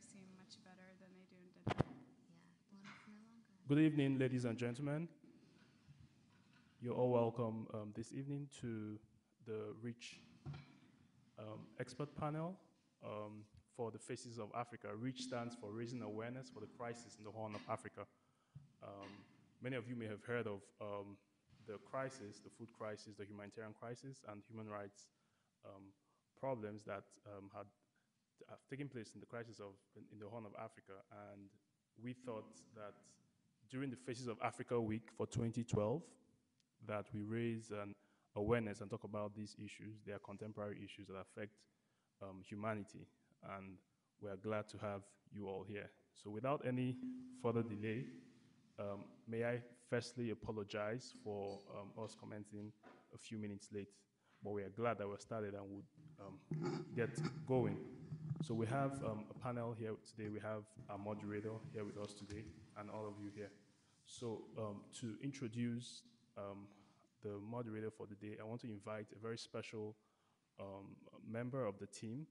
seem much better than they do in Denver. Good evening, ladies and gentlemen. You're all welcome um, this evening to the REACH um, expert panel um, for the Faces of Africa. REACH stands for Raising Awareness for the Crisis in the Horn of Africa. Um, many of you may have heard of um, the crisis, the food crisis, the humanitarian crisis, and human rights um, problems that had have taken place in the crisis of in, in the Horn of Africa. And we thought that during the Faces of Africa Week for 2012, that we raise an awareness and talk about these issues. They are contemporary issues that affect um, humanity, and we are glad to have you all here. So without any further delay, um, may I firstly apologize for um, us commencing a few minutes late, but we are glad that we started and would um, get going. So we have um, a panel here today. We have our moderator here with us today, and all of you here. So um, to introduce um, the moderator for the day, I want to invite a very special um, member of the team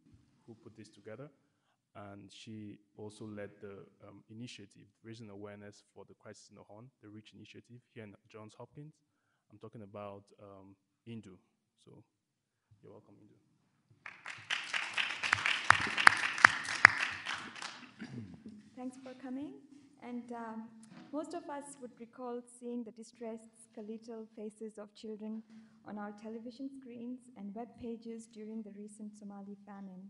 who put this together. And she also led the um, initiative, raising awareness for the crisis in the Horn, the REACH initiative here in Johns Hopkins. I'm talking about Indu. So you're welcome, Indu. Thanks for coming. And um, most of us would recall seeing the distressed skeletal faces of children on our television screens and web pages during the recent Somali famine.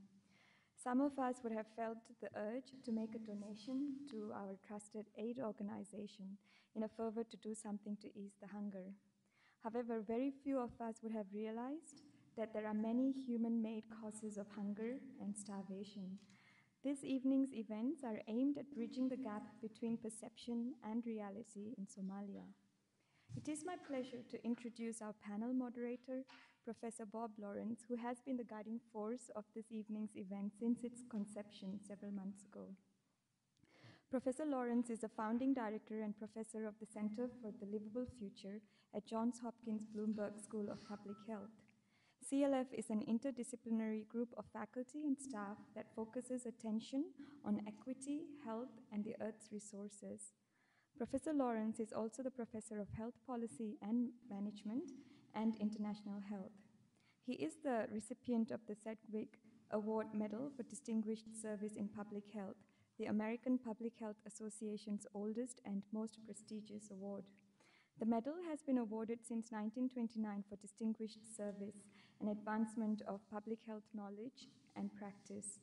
Some of us would have felt the urge to make a donation to our trusted aid organization in a fervor to do something to ease the hunger. However, very few of us would have realized that there are many human made causes of hunger and starvation this evening's events are aimed at bridging the gap between perception and reality in Somalia. It is my pleasure to introduce our panel moderator, Professor Bob Lawrence, who has been the guiding force of this evening's event since its conception several months ago. Professor Lawrence is a founding director and professor of the Center for the Livable Future at Johns Hopkins Bloomberg School of Public Health. CLF is an interdisciplinary group of faculty and staff that focuses attention on equity, health, and the Earth's resources. Professor Lawrence is also the professor of health policy and management and international health. He is the recipient of the Sedgwick Award Medal for Distinguished Service in Public Health, the American Public Health Association's oldest and most prestigious award. The medal has been awarded since 1929 for distinguished service and advancement of public health knowledge and practice.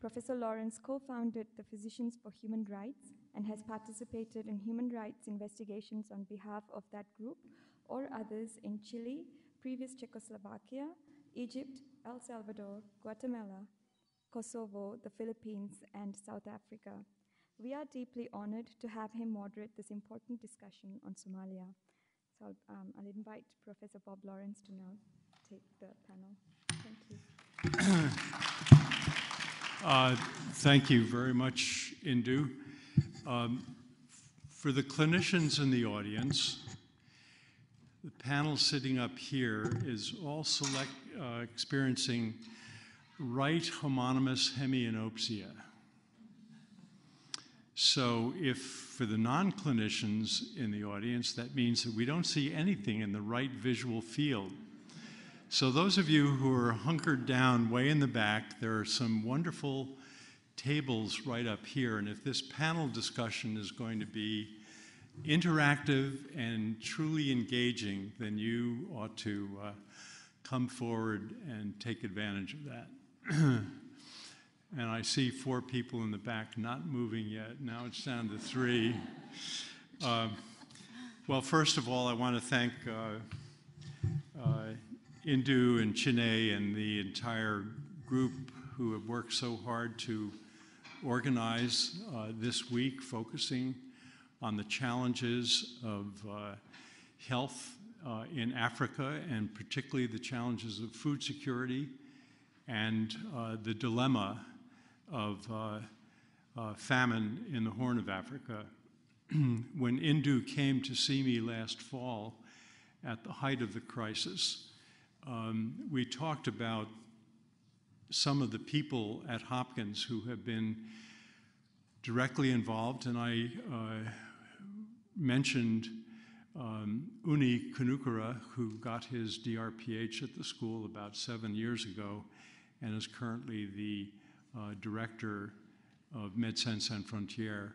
Professor Lawrence co-founded the Physicians for Human Rights and has participated in human rights investigations on behalf of that group or others in Chile, previous Czechoslovakia, Egypt, El Salvador, Guatemala, Kosovo, the Philippines, and South Africa. We are deeply honored to have him moderate this important discussion on Somalia. So um, I'll invite Professor Bob Lawrence to now take the panel. Thank you. uh, thank you very much, Indu. Um, for the clinicians in the audience, the panel sitting up here is all select, uh, experiencing right homonymous hemianopsia. So if for the non-clinicians in the audience, that means that we don't see anything in the right visual field. So those of you who are hunkered down way in the back, there are some wonderful tables right up here. And if this panel discussion is going to be interactive and truly engaging, then you ought to uh, come forward and take advantage of that. And I see four people in the back not moving yet. Now it's down to three. Uh, well, first of all, I want to thank uh, uh, Indu and Chine and the entire group who have worked so hard to organize uh, this week, focusing on the challenges of uh, health uh, in Africa and particularly the challenges of food security and the dilemma of uh, uh, famine in the Horn of Africa. when Indu came to see me last fall at the height of the crisis, um, we talked about some of the people at Hopkins who have been directly involved, and I uh, mentioned um, Unni Karunakara, who got his DRPH at the school about seven years ago and is currently the uh, director of Médecins Sans Frontières.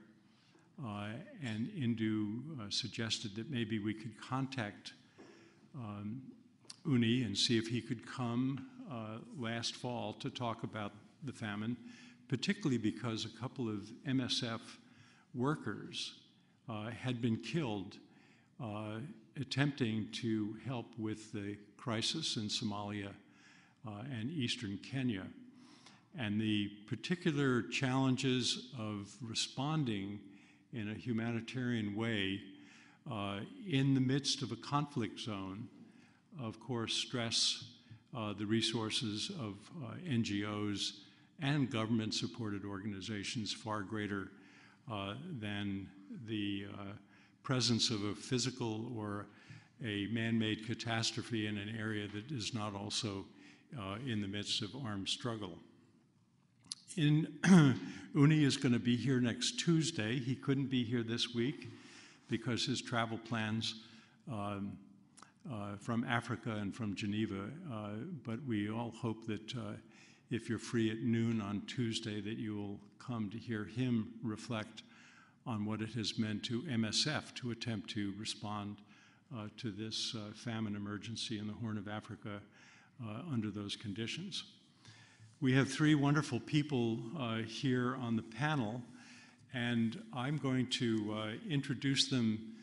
Uh, and Indu uh, suggested that maybe we could contact um, Unni and see if he could come uh, last fall to talk about the famine, particularly because a couple of MSF workers uh, had been killed uh, attempting to help with the crisis in Somalia uh, and eastern Kenya. And the particular challenges of responding in a humanitarian way uh, in the midst of a conflict zone, of course, stress uh, the resources of uh, NGOs and government supported organizations far greater uh, than the uh, presence of a physical or a man made catastrophe in an area that is not also uh, in the midst of armed struggle. In, Unni is going to be here next Tuesday. He couldn't be here this week because his travel plans um, from Africa and from Geneva. Uh, but we all hope that uh, if you're free at noon on Tuesday, that you will come to hear him reflect on what it has meant to MSF to attempt to respond uh, to this uh, famine emergency in the Horn of Africa uh, under those conditions. We have three wonderful people here on the panel, and I'm going to introduce them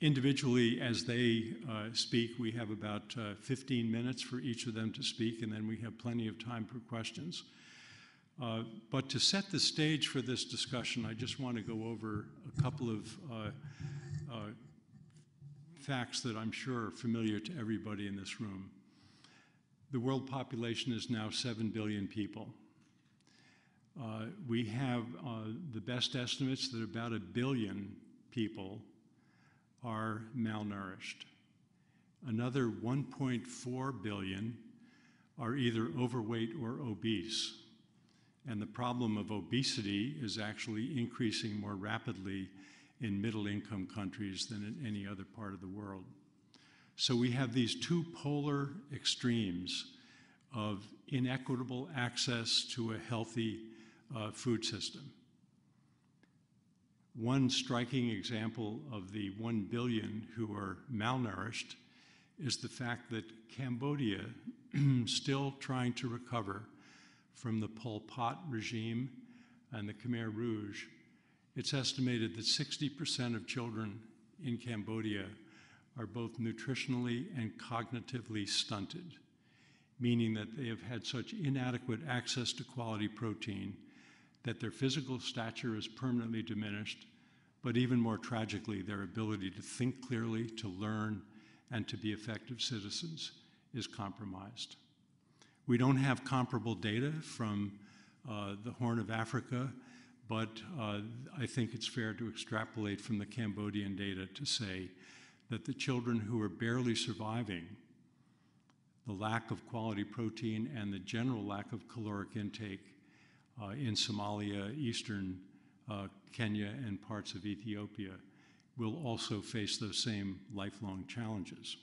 individually as they uh, speak. We have about uh, 15 minutes for each of them to speak, and then we have plenty of time for questions. Uh, but to set the stage for this discussion, I just want to go over a couple of uh, uh, facts that I'm sure are familiar to everybody in this room. The world population is now 7 billion people. Uh, we have the best estimates that about a billion people are malnourished. Another 1.4 billion are either overweight or obese. And the problem of obesity is actually increasing more rapidly in middle income countries than in any other part of the world. So we have these two polar extremes of inequitable access to a healthy uh, food system. One striking example of the 1 billion who are malnourished is the fact that Cambodia, still trying to recover from the Pol Pot regime and the Khmer Rouge, it's estimated that 60% of children in Cambodia are both nutritionally and cognitively stunted, meaning that they have had such inadequate access to quality protein that their physical stature is permanently diminished, but even more tragically, their ability to think clearly, to learn, and to be effective citizens is compromised. We don't have comparable data from uh, the Horn of Africa, but uh, I think it's fair to extrapolate from the Cambodian data to say that the children who are barely surviving the lack of quality protein and the general lack of caloric intake in Somalia, eastern uh, Kenya, and parts of Ethiopia will also face those same lifelong challenges.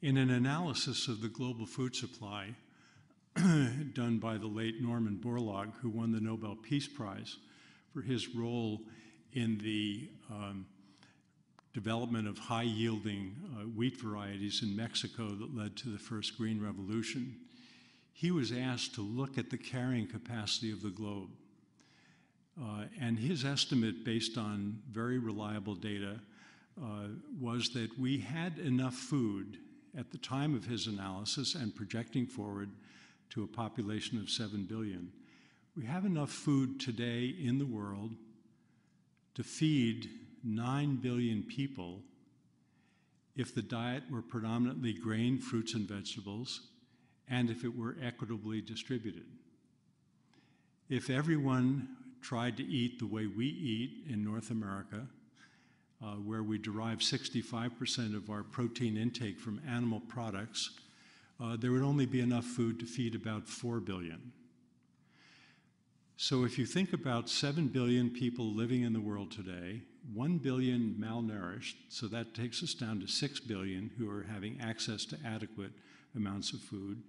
In an analysis of the global food supply done by the late Norman Borlaug, who won the Nobel Peace Prize for his role in the um, development of high yielding uh, wheat varieties in Mexico that led to the first Green Revolution, he was asked to look at the carrying capacity of the globe. Uh, and his estimate, based on very reliable data, uh, was that we had enough food at the time of his analysis and projecting forward to a population of 7 billion. We have enough food today in the world to feed 9 billion people if the diet were predominantly grain, fruits, and vegetables, and if it were equitably distributed. If everyone tried to eat the way we eat in North America, uh, where we derive 65% of our protein intake from animal products, uh, there would only be enough food to feed about 4 billion. So if you think about 7 billion people living in the world today, 1 billion malnourished, so that takes us down to 6 billion who are having access to adequate amounts of food,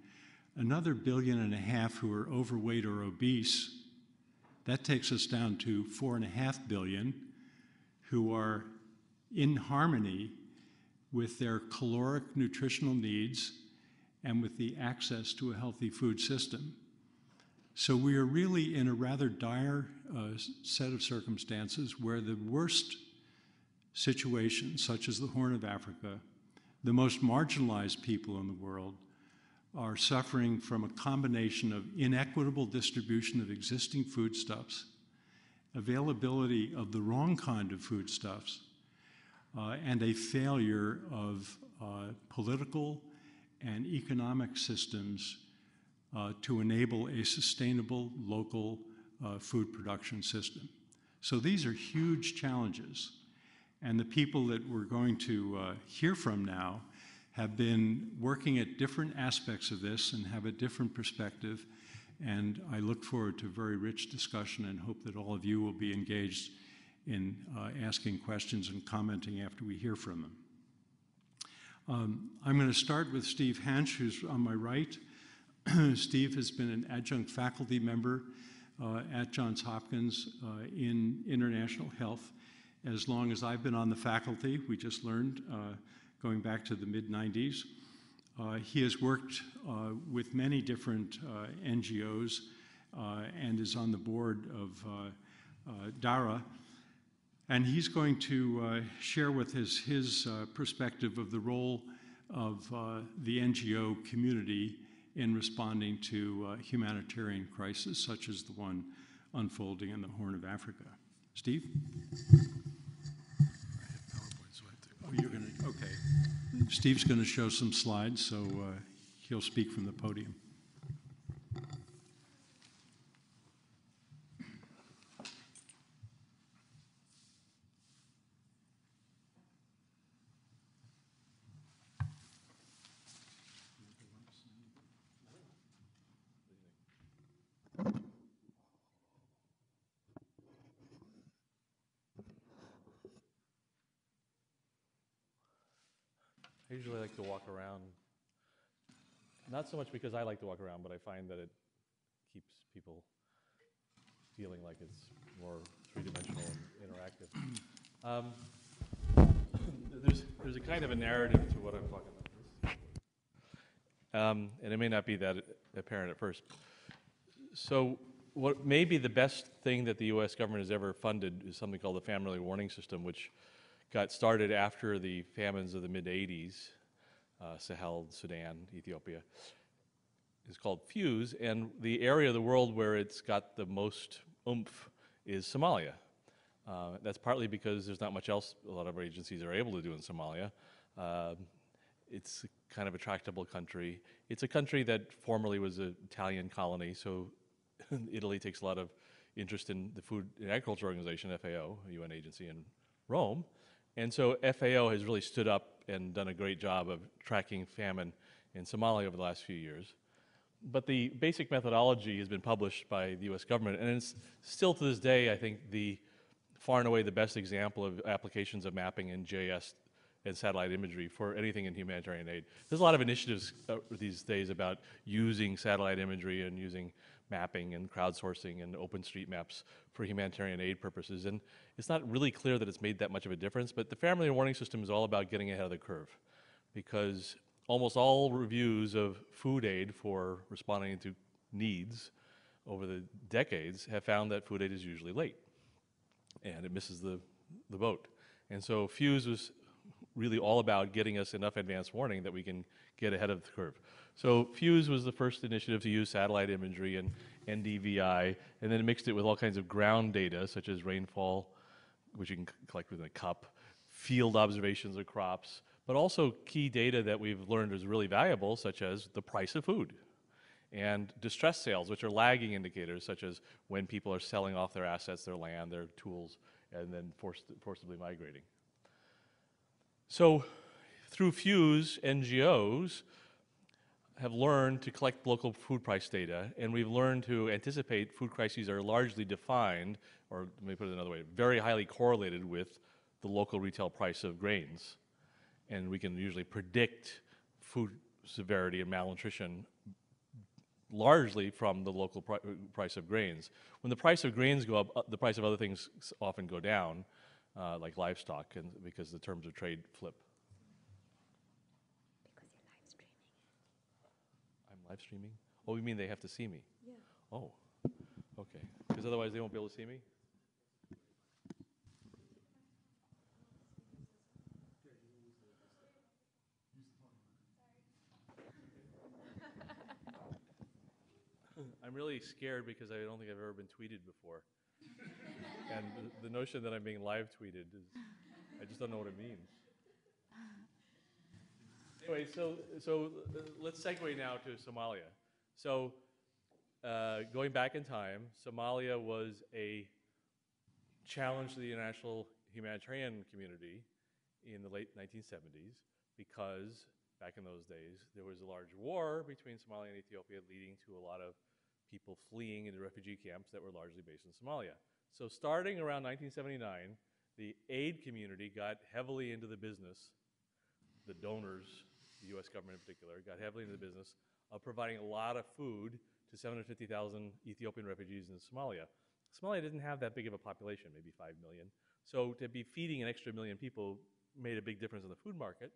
another billion and a half who are overweight or obese, that takes us down to 4.5 billion who are in harmony with their caloric nutritional needs and with the access to a healthy food system. So we are really in a rather dire uh, set of circumstances where the worst situations, such as the Horn of Africa, the most marginalized people in the world, are suffering from a combination of inequitable distribution of existing foodstuffs, availability of the wrong kind of foodstuffs, uh, and a failure of uh, political and economic systems uh, to enable a sustainable local uh, food production system. So these are huge challenges. And the people that we're going to uh, hear from now have been working at different aspects of this and have a different perspective. And I look forward to a very rich discussion and hope that all of you will be engaged in uh, asking questions and commenting after we hear from them. Um, I'm going to start with Steve Hansch, who's on my right. Steve has been an adjunct faculty member uh, at Johns Hopkins uh, in international health as long as I've been on the faculty. We just learned uh, going back to the mid 90s. Uh, he has worked uh, with many different uh, NGOs and is on the board of DARA. And he's going to share with us his perspective of the role of the NGO community in responding to uh, humanitarian crises such as the one unfolding in the Horn of Africa. Steve? Oh, you're going to, okay. Steve's going to show some slides, so uh, he'll speak from the podium. I usually like to walk around, not so much because I like to walk around, but I find that it keeps people feeling like it's more three-dimensional and interactive. Um, there's, there's a kind of a narrative to what I'm talking about. Um, and it may not be that apparent at first. So what may be the best thing that the U.S. government has ever funded is something called the Famine Early Warning System, which got started after the famines of the mid 80s, uh, Sahel, Sudan, Ethiopia. It's called FEWS. and the area of the world where it's got the most oomph is Somalia. Uh, that's partly because there's not much else a lot of our agencies are able to do in Somalia. Uh, it's kind of a tractable country. It's a country that formerly was an Italian colony, so Italy takes a lot of interest in the Food and Agriculture Organization, FAO, a UN agency in Rome. And so FAO has really stood up and done a great job of tracking famine in Somalia over the last few years. But the basic methodology has been published by the US government, and it's still to this day, I think, the far and away the best example of applications of mapping in GIS and satellite imagery for anything in humanitarian aid. There's a lot of initiatives uh, these days about using satellite imagery and using mapping and crowdsourcing and OpenStreetMaps for humanitarian aid purposes. And it's not really clear that it's made that much of a difference, but the famine early warning system is all about getting ahead of the curve because almost all reviews of food aid for responding to needs over the decades have found that food aid is usually late and it misses the, the boat. And so FEWS was really all about getting us enough advance warning that we can get ahead of the curve. So FEWS was the first initiative to use satellite imagery and NDVI, and then mixed it with all kinds of ground data, such as rainfall, which you can collect within a cup, field observations of crops, but also key data that we've learned is really valuable, such as the price of food and distress sales, which are lagging indicators, such as when people are selling off their assets, their land, their tools, and then forced, forcibly migrating. So through FEWS, NGOs have learned to collect local food price data, and we've learned to anticipate food crises are largely defined, or let me put it another way, very highly correlated with the local retail price of grains. And we can usually predict food severity and malnutrition largely from the local pri- price of grains. When the price of grains go up, uh, the price of other things often go down, uh, like livestock, and because the terms of trade flip. Live streaming. Oh, you mean they have to see me? Yeah. Oh, okay. Because otherwise they won't be able to see me. I'm really scared because I don't think I've ever been tweeted before. and the, the notion that I'm being live tweeted is, I just don't know what it means. Anyway, so, so uh, let's segue now to Somalia. So, uh, going back in time, Somalia was a challenge to the international humanitarian community in the late 1970s because back in those days there was a large war between Somalia and Ethiopia leading to a lot of people fleeing into refugee camps that were largely based in Somalia. So starting around 1979, the aid community got heavily into the business, the donors, the US government in particular, got heavily into the business of providing a lot of food to 750,000 Ethiopian refugees in Somalia. Somalia didn't have that big of a population, maybe 5 million. So to be feeding an extra million people made a big difference in the food market.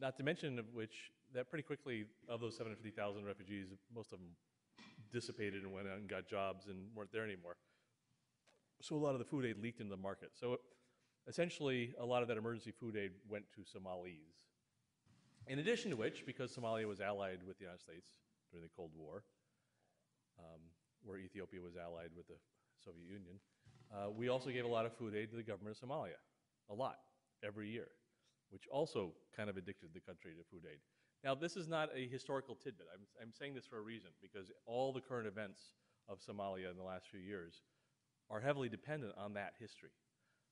Not to mention of which, that pretty quickly, of those 750,000 refugees, most of them dissipated and went out and got jobs and weren't there anymore. So a lot of the food aid leaked into the market. So essentially, a lot of that emergency food aid went to Somalis. In addition to which, because Somalia was allied with the United States during the Cold War, um, where Ethiopia was allied with the Soviet Union, uh, we also gave a lot of food aid to the government of Somalia, a lot, every year, which also kind of addicted the country to food aid. Now, this is not a historical tidbit. I'm, I'm saying this for a reason, because all the current events of Somalia in the last few years are heavily dependent on that history.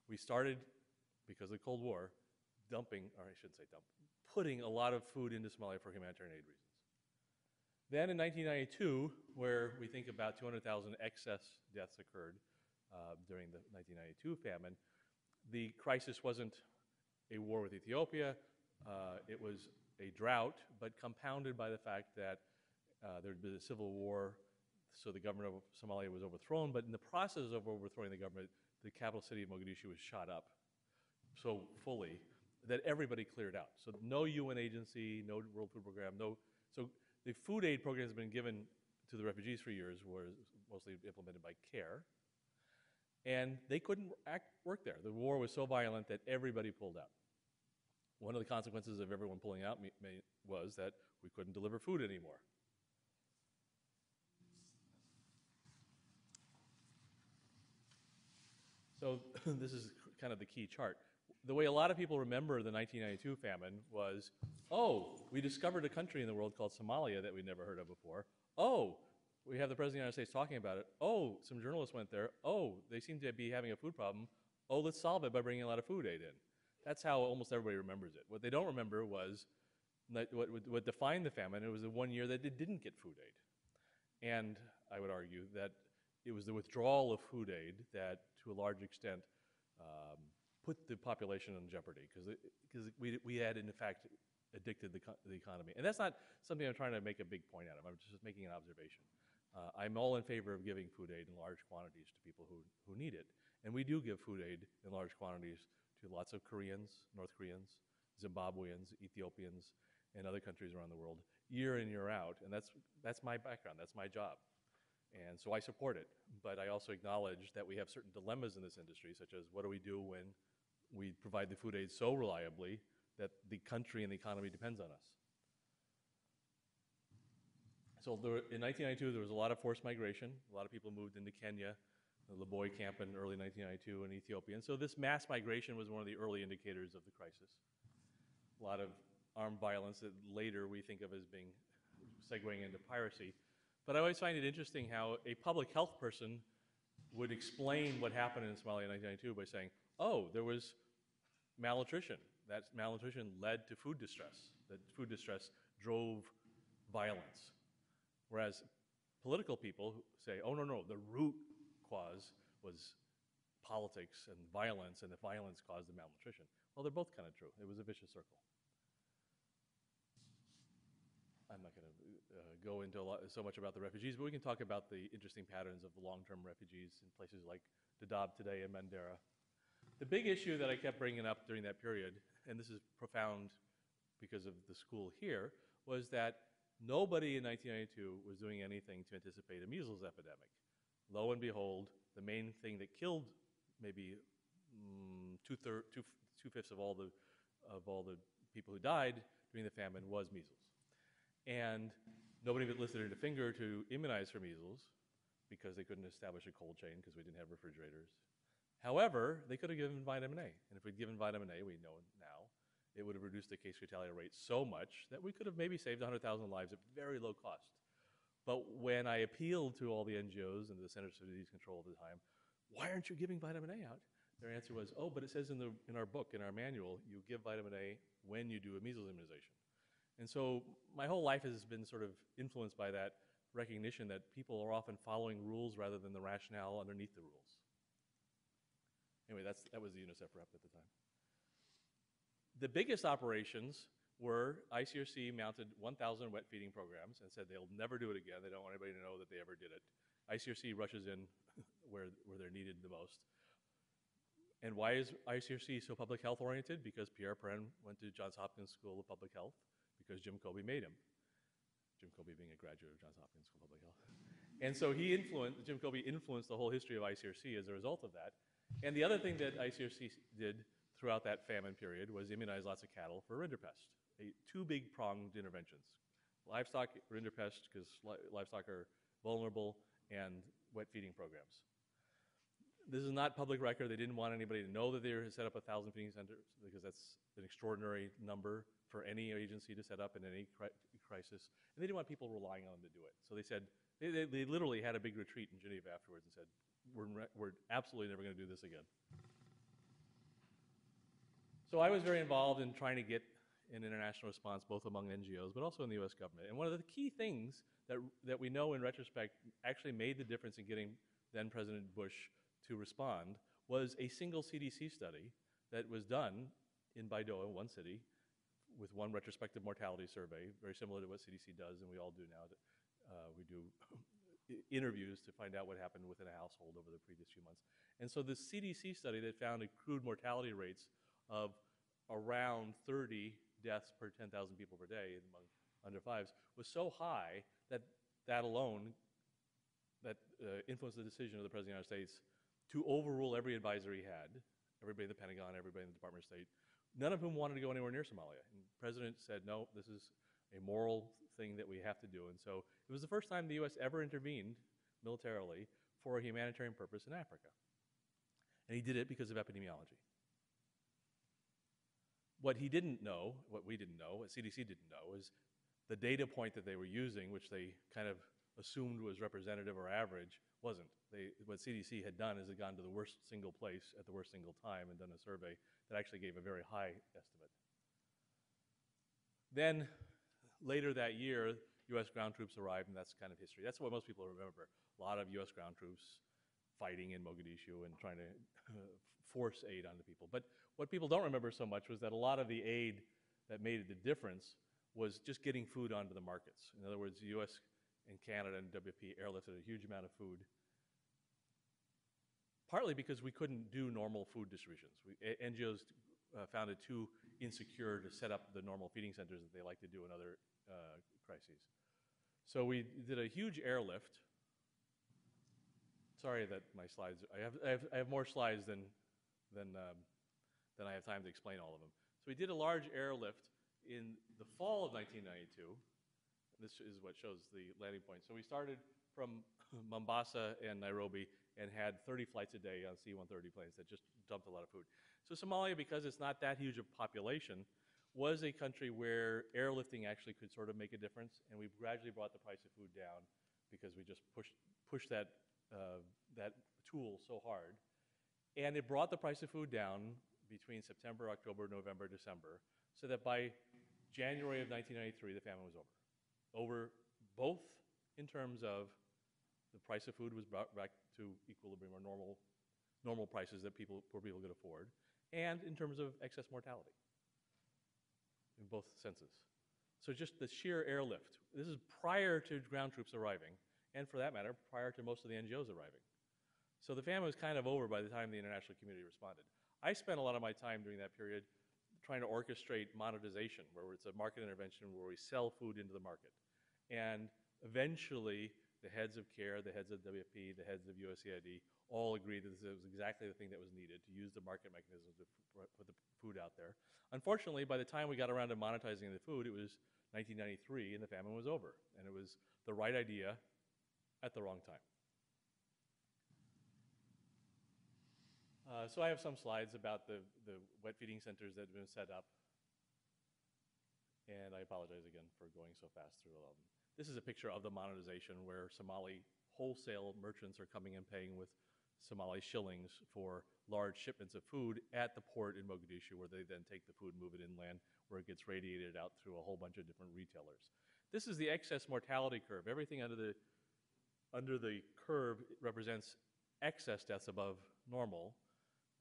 We started, because of the Cold War, dumping, or I shouldn't say dump, putting a lot of food into Somalia for humanitarian aid reasons. Then in 1992, where we think about 200,000 excess deaths occurred uh, during the 1992 famine, the crisis wasn't a war with Ethiopia, uh, it was a drought, but compounded by the fact that uh, there had been a civil war, so the government of Somalia was overthrown. But in the process of overthrowing the government, the capital city of Mogadishu was shot up so fully that everybody cleared out. So no UN agency, no World Food Program, no. So the food aid program has been given to the refugees for years, was mostly implemented by CARE, and they couldn't act, work there. The war was so violent that everybody pulled out. One of the consequences of everyone pulling out was that we couldn't deliver food anymore. So this is kind of the key chart. The way a lot of people remember the 1992 famine was, oh, we discovered a country in the world called Somalia that we'd never heard of before. Oh, we have the President of the United States talking about it. Oh, some journalists went there. Oh, they seem to be having a food problem. Oh, let's solve it by bringing a lot of food aid in. That's how almost everybody remembers it. What they don't remember was what, what defined the famine, it was the one year that it didn't get food aid. And I would argue that it was the withdrawal of food aid that, to a large extent, um, put the population in jeopardy because we, we had, in fact, addicted the, the economy. And that's not something I'm trying to make a big point out of. I'm just making an observation. Uh, I'm all in favor of giving food aid in large quantities to people who, who need it. And we do give food aid in large quantities to lots of Koreans, North Koreans, Zimbabweans, Ethiopians, and other countries around the world year in, year out. And that's, that's my background, that's my job. And so I support it. But I also acknowledge that we have certain dilemmas in this industry, such as what do we do when we provide the food aid so reliably that the country and the economy depends on us? So there, in 1992, there was a lot of forced migration. A lot of people moved into Kenya, the Liboi camp in early 1992 in Ethiopia. And so this mass migration was one of the early indicators of the crisis. A lot of armed violence that later we think of as being segueing into piracy. But I always find it interesting how a public health person would explain what happened in Somalia in 1992 by saying, oh, there was malnutrition. That malnutrition led to food distress. That food distress drove violence. Whereas political people say, oh, no, no, the root cause was politics and violence, and the violence caused the malnutrition. Well, they're both kind of true. It was a vicious circle. I'm not going to uh, go into a lot, so much about the refugees, but we can talk about the interesting patterns of the long-term refugees in places like Dadaab today and Mandera. The big issue that I kept bringing up during that period, and this is profound because of the school here, was that nobody in 1992 was doing anything to anticipate a measles epidemic. Lo and behold, the main thing that killed maybe mm, two, thir- two, two fifths of all the of all the people who died during the famine was measles. And nobody lifted a finger to immunize for measles because they couldn't establish a cold chain because we didn't have refrigerators. However, they could have given vitamin A. And if we'd given vitamin A, we know now, it would have reduced the case fatality rate so much that we could have maybe saved 100,000 lives at very low cost. But when I appealed to all the NGOs and the Centers for Disease Control at the time, why aren't you giving vitamin A out? Their answer was, oh, but it says in, the, in our book, in our manual, you give vitamin A when you do a measles immunization. And so my whole life has been sort of influenced by that recognition that people are often following rules rather than the rationale underneath the rules. Anyway, that's, that was the UNICEF rep at the time. The biggest operations were ICRC mounted 1,000 wet feeding programs and said they'll never do it again. They don't want anybody to know that they ever did it. ICRC rushes in where, where they're needed the most. And why is ICRC so public health oriented? Because Pierre Perrin went to Johns Hopkins School of Public Health because Jim Kobe made him. Jim Kobe being a graduate of Johns Hopkins School of Public Health. And so he influenced, Jim Kobe influenced the whole history of ICRC as a result of that. And the other thing that ICRC did throughout that famine period was immunize lots of cattle for rinderpest. Two big pronged interventions livestock rinderpest, because li livestock are vulnerable, and wet feeding programs. This is not public record. They didn't want anybody to know that they had set up a thousand feeding centers because that's an extraordinary number for any agency to set up in any cri crisis. And they didn't want people relying on them to do it. So they said, they, they, they literally had a big retreat in Geneva afterwards and said, we're, we're absolutely never going to do this again. So I was very involved in trying to get an international response, both among NGOs, but also in the US government. And one of the key things that, that we know in retrospect actually made the difference in getting then President Bush to respond was a single CDC study that was done in Baidoa, one city, with one retrospective mortality survey, very similar to what CDC does, and we all do now. Uh, we do interviews to find out what happened within a household over the previous few months. And so the CDC study that found a crude mortality rates of around 30 deaths per 10,000 people per day among under fives was so high that that alone that uh, influenced the decision of the President of the United States to overrule every advisor he had, everybody in the Pentagon, everybody in the Department of State, none of whom wanted to go anywhere near Somalia. And the President said, no, this is a moral thing that we have to do. And so it was the first time the U.S. ever intervened militarily for a humanitarian purpose in Africa. And he did it because of epidemiology. What he didn't know, what we didn't know, what CDC didn't know, is the data point that they were using, which they kind of assumed was representative or average, wasn't. They, what CDC had done is it gone to the worst single place at the worst single time and done a survey that actually gave a very high estimate. Then later that year, U.S. ground troops arrived, and that's kind of history. That's what most people remember. A lot of U.S. ground troops fighting in Mogadishu and trying to force aid onto people. But what people don't remember so much was that a lot of the aid that made the difference was just getting food onto the markets. In other words, U.S. and Canada and WFP airlifted a huge amount of food, partly because we couldn't do normal food distributions. We, NGOs uh, found it too insecure to set up the normal feeding centers that they like to do in other uh, crises. So we did a huge airlift. Sorry that my slides, I have, I have, I have more slides than, than, um, than I have time to explain all of them. So we did a large airlift in the fall of 1992. This is what shows the landing point. So we started from Mombasa and Nairobi and had 30 flights a day on C-130 planes that just dumped a lot of food. So Somalia, because it's not that huge of a population, was a country where airlifting actually could sort of make a difference, and we gradually brought the price of food down because we just pushed, pushed that, uh, that tool so hard. And it brought the price of food down between September, October, November, December, so that by January of 1993, the famine was over. over both in terms of the price of food was brought back to equilibrium or normal, normal prices that people, poor people could afford, and in terms of excess mortality in both senses. So just the sheer airlift. This is prior to ground troops arriving, and for that matter, prior to most of the NGOs arriving. So the famine was kind of over by the time the international community responded. I spent a lot of my time during that period trying to orchestrate monetization, where it's a market intervention where we sell food into the market. And eventually, the heads of CARE, the heads of WFP, the heads of USAID all agreed that this was exactly the thing that was needed to use the market mechanisms to put the food out there. Unfortunately, by the time we got around to monetizing the food, it was 1993 and the famine was over. And it was the right idea at the wrong time. Uh, so I have some slides about the, the wet feeding centers that have been set up. And I apologize again for going so fast through all of them. This is a picture of the monetization where Somali wholesale merchants are coming and paying with Somali shillings for large shipments of food at the port in Mogadishu, where they then take the food, and move it inland, where it gets radiated out through a whole bunch of different retailers. This is the excess mortality curve. Everything under the under the curve represents excess deaths above normal.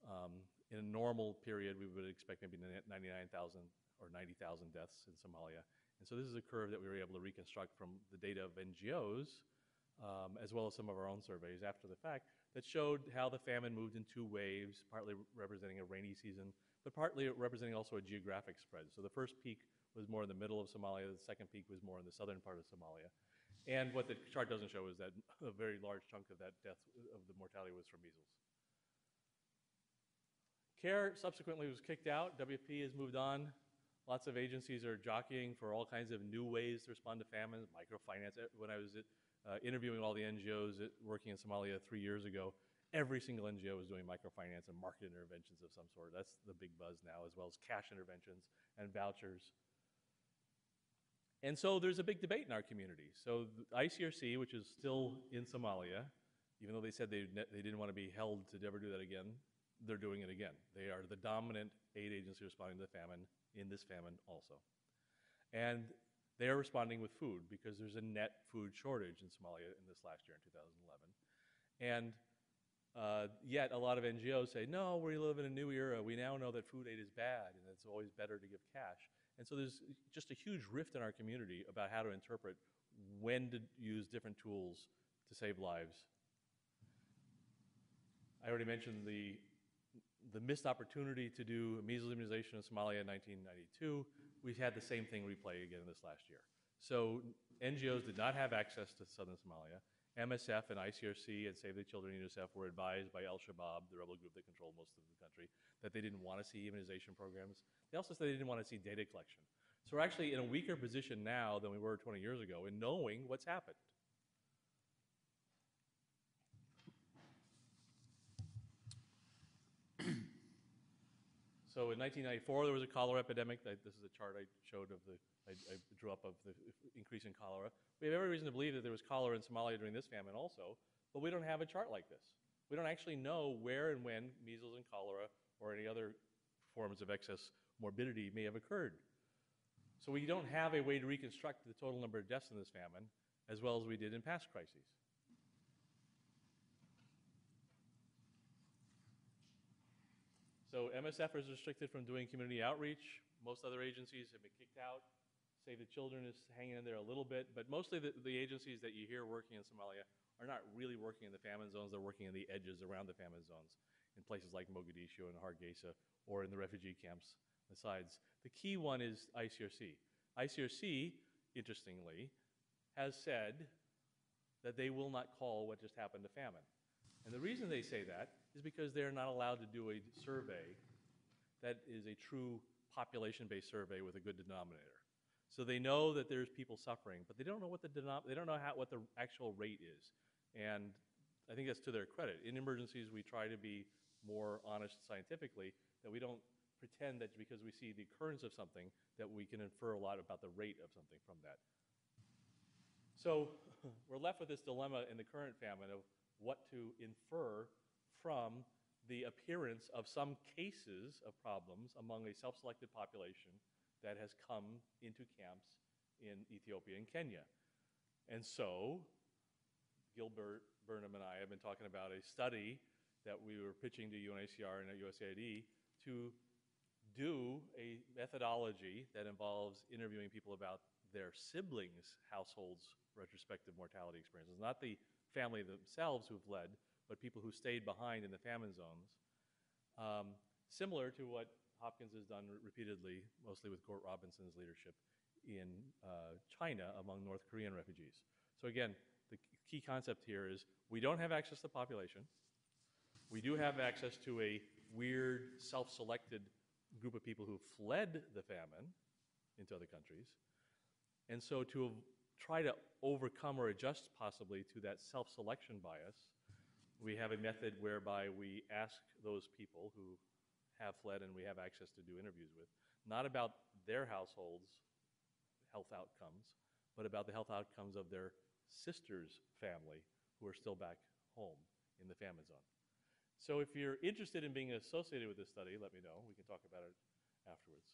Um, in a normal period, we would expect maybe 99,000 or 90,000 deaths in Somalia. And so this is a curve that we were able to reconstruct from the data of NGOs, um, as well as some of our own surveys after the fact, that showed how the famine moved in two waves, partly representing a rainy season, but partly representing also a geographic spread. So the first peak was more in the middle of Somalia, the second peak was more in the southern part of Somalia. And what the chart doesn't show is that a very large chunk of that death of the mortality was from measles. CARE subsequently was kicked out. WFP has moved on. Lots of agencies are jockeying for all kinds of new ways to respond to famine, microfinance. When I was at, uh, interviewing all the NGOs at, working in Somalia three years ago, every single NGO was doing microfinance and market interventions of some sort. That's the big buzz now, as well as cash interventions and vouchers. And so there's a big debate in our community. So the ICRC, which is still in Somalia, even though they said they, they didn't want to be held to never do that again, they're doing it again. They are the dominant aid agency responding to the famine in this famine also. And they are responding with food because there's a net food shortage in Somalia in this last year in 2011. And uh, yet, a lot of NGOs say, no, we live in a new era. We now know that food aid is bad and it's always better to give cash. And so there's just a huge rift in our community about how to interpret when to use different tools to save lives. I already mentioned the, the missed opportunity to do measles immunization in Somalia in 1992. We've had the same thing replay again this last year. So NGOs did not have access to southern Somalia. MSF and ICRC and Save the Children UNICEF were advised by Al Shabaab, the rebel group that controlled most of the country, that they didn't want to see immunization programs. They also said they didn't want to see data collection. So we're actually in a weaker position now than we were 20 years ago in knowing what's happened. So in 1994, there was a cholera epidemic. I, this is a chart I showed of the, I, I, drew up of the increase in cholera. We have every reason to believe that there was cholera in Somalia during this famine also, but we don't have a chart like this. We don't actually know where and when measles and cholera or any other forms of excess morbidity may have occurred. So we don't have a way to reconstruct the total number of deaths in this famine as well as we did in past crises. So MSF is restricted from doing community outreach. Most other agencies have been kicked out. Save the Children is hanging in there a little bit, but mostly the, the agencies that you hear working in Somalia are not really working in the famine zones. They're working in the edges around the famine zones in places like Mogadishu and Hargeisa or in the refugee camps besides. The key one is ICRC. ICRC, interestingly, has said that they will not call what just happened to famine. And the reason they say that is because they're not allowed to do a survey that is a true population-based survey with a good denominator. So they know that there's people suffering, but they don't know what the denom- they don't know how, what the actual rate is. And I think that's to their credit. In emergencies, we try to be more honest scientifically, that we don't pretend that because we see the occurrence of something that we can infer a lot about the rate of something from that. So we're left with this dilemma in the current famine of what to infer from the appearance of some cases of problems among a self-selected population that has come into camps in Ethiopia and Kenya. And so, Gilbert Burnham and I have been talking about a study that we were pitching to UNHCR and at USAID to do a methodology that involves interviewing people about their siblings' households' retrospective mortality experiences. Not the family themselves who've led, but people who stayed behind in the famine zones. Um, similar to what Hopkins has done re- repeatedly, mostly with Court Robinson's leadership in uh, China among North Korean refugees. So, again, the key concept here is we don't have access to the population. We do have access to a weird, self selected group of people who fled the famine into other countries. And so, to try to overcome or adjust possibly to that self selection bias, we have a method whereby we ask those people who have fled and we have access to do interviews with, not about their households' health outcomes, but about the health outcomes of their sister's family who are still back home in the famine zone. So if you're interested in being associated with this study, let me know. We can talk about it afterwards.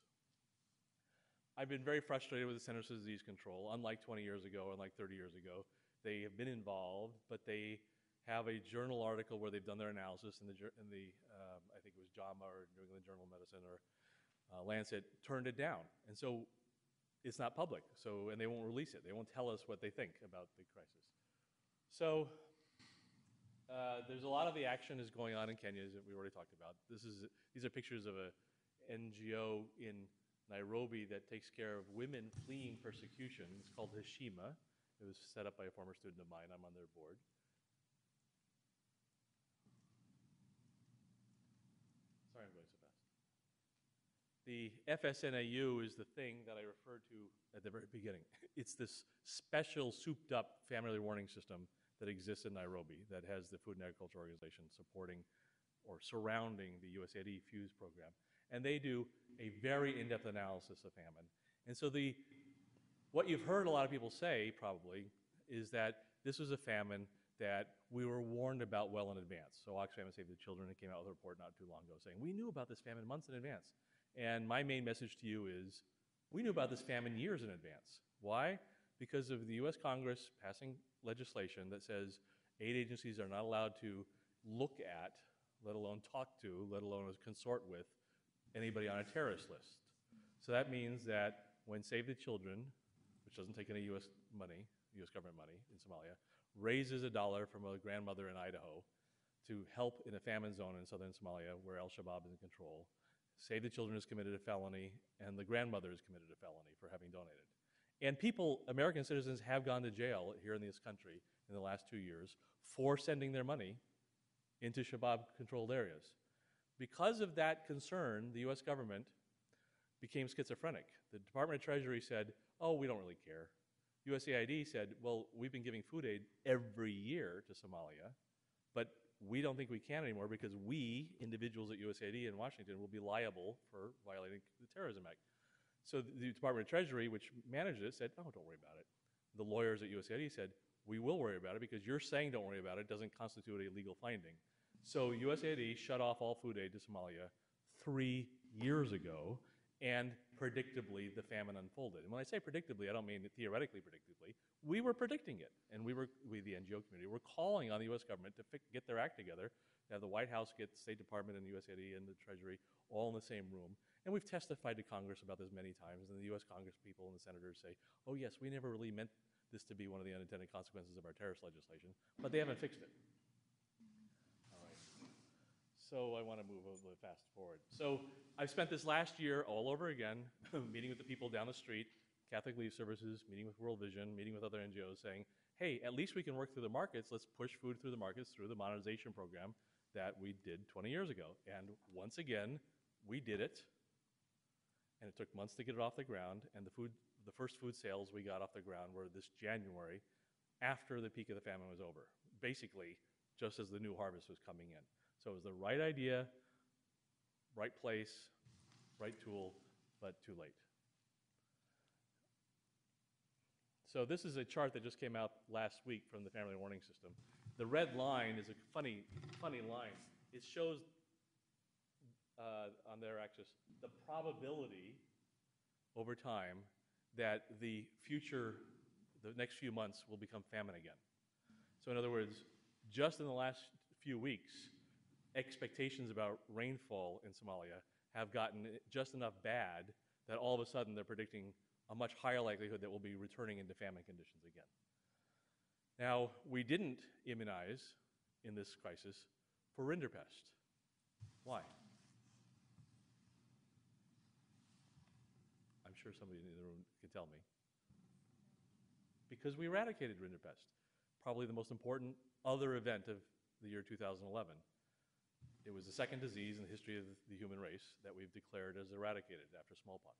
I've been very frustrated with the Centers for Disease Control. Unlike 20 years ago, unlike 30 years ago, they have been involved, but they have a journal article where they've done their analysis, in the, and the um, I think it was JAMA or New England Journal of Medicine or uh, Lancet turned it down. And so it's not public, so, and they won't release it. They won't tell us what they think about the crisis. So uh, there's a lot of the action is going on in Kenya, as we already talked about. This is, these are pictures of a NGO in Nairobi that takes care of women fleeing persecution. It's called Heshima. It was set up by a former student of mine. I'm on their board. Sorry, I'm going so fast. The FSNAU is the thing that I referred to at the very beginning. It's this special souped up famine warning system that exists in Nairobi that has the Food and Agriculture Organization supporting or surrounding the USAID FEWS program. And they do a very in-depth analysis of famine. And so the what you've heard a lot of people say probably is that this was a famine that we were warned about well in advance. So Oxfam and Save the Children came out with a report not too long ago saying we knew about this famine months in advance. And my main message to you is we knew about this famine years in advance. Why? Because of the US Congress passing legislation that says aid agencies are not allowed to look at, let alone talk to, let alone consort with anybody on a terrorist list. So that means that when Save the Children, which doesn't take any US money, US government money in Somalia, raises a dollar from a grandmother in Idaho to help in a famine zone in southern Somalia where Al Shabaab is in control, Save the Children has committed a felony, and the grandmother has committed a felony for having donated. And people, American citizens, have gone to jail here in this country in the last two years for sending their money into Shabab controlled areas. Because of that concern, the US government became schizophrenic. The Department of Treasury said, oh, we don't really care. USAID said, well, we've been giving food aid every year to Somalia, but we don't think we can anymore because we, individuals at USAID in Washington, will be liable for violating the Terrorism Act. So the Department of Treasury, which managed it, said, oh, don't worry about it. The lawyers at USAID said, we will worry about it because you're saying don't worry about it doesn't constitute a legal finding. So USAID shut off all food aid to Somalia three years ago, and predictably the famine unfolded. And when I say predictably, I don't mean theoretically predictably. We were predicting it, and we were, we, the NGO community, were calling on the U.S. government to fi- get their act together, to have the White House get the State Department and the USAID and the Treasury all in the same room. And we've testified to Congress about this many times, and the U.S. Congress people and the senators say, oh, yes, we never really meant this to be one of the unintended consequences of our terrorist legislation, but they haven't fixed it. All right. So I want to move a little fast forward. So I've spent this last year all over again, meeting with the people down the street, Catholic Relief Services, meeting with World Vision, meeting with other NGOs, saying, hey, at least we can work through the markets. Let's push food through the markets through the monetization program that we did 20 years ago. And once again, we did it. And it took months to get it off the ground. And the food, the first food sales we got off the ground were this January, after the peak of the famine was over. Basically, just as the new harvest was coming in. So it was the right idea, right place, right tool, but too late. So this is a chart that just came out last week from the Famine Warning System. The red line is a funny, funny line. It shows uh, on their axis the probability over time that the future, the next few months will become famine again. So, in other words, just in the last few weeks, expectations about rainfall in Somalia have gotten just enough bad that all of a sudden they're predicting a much higher likelihood that we'll be returning into famine conditions again. Now, we didn't immunize in this crisis for rinderpest. Why? I'm sure somebody in the room can tell me. Because we eradicated rinderpest, probably the most important other event of the year 2011. It was the second disease in the history of the human race that we've declared as eradicated after smallpox.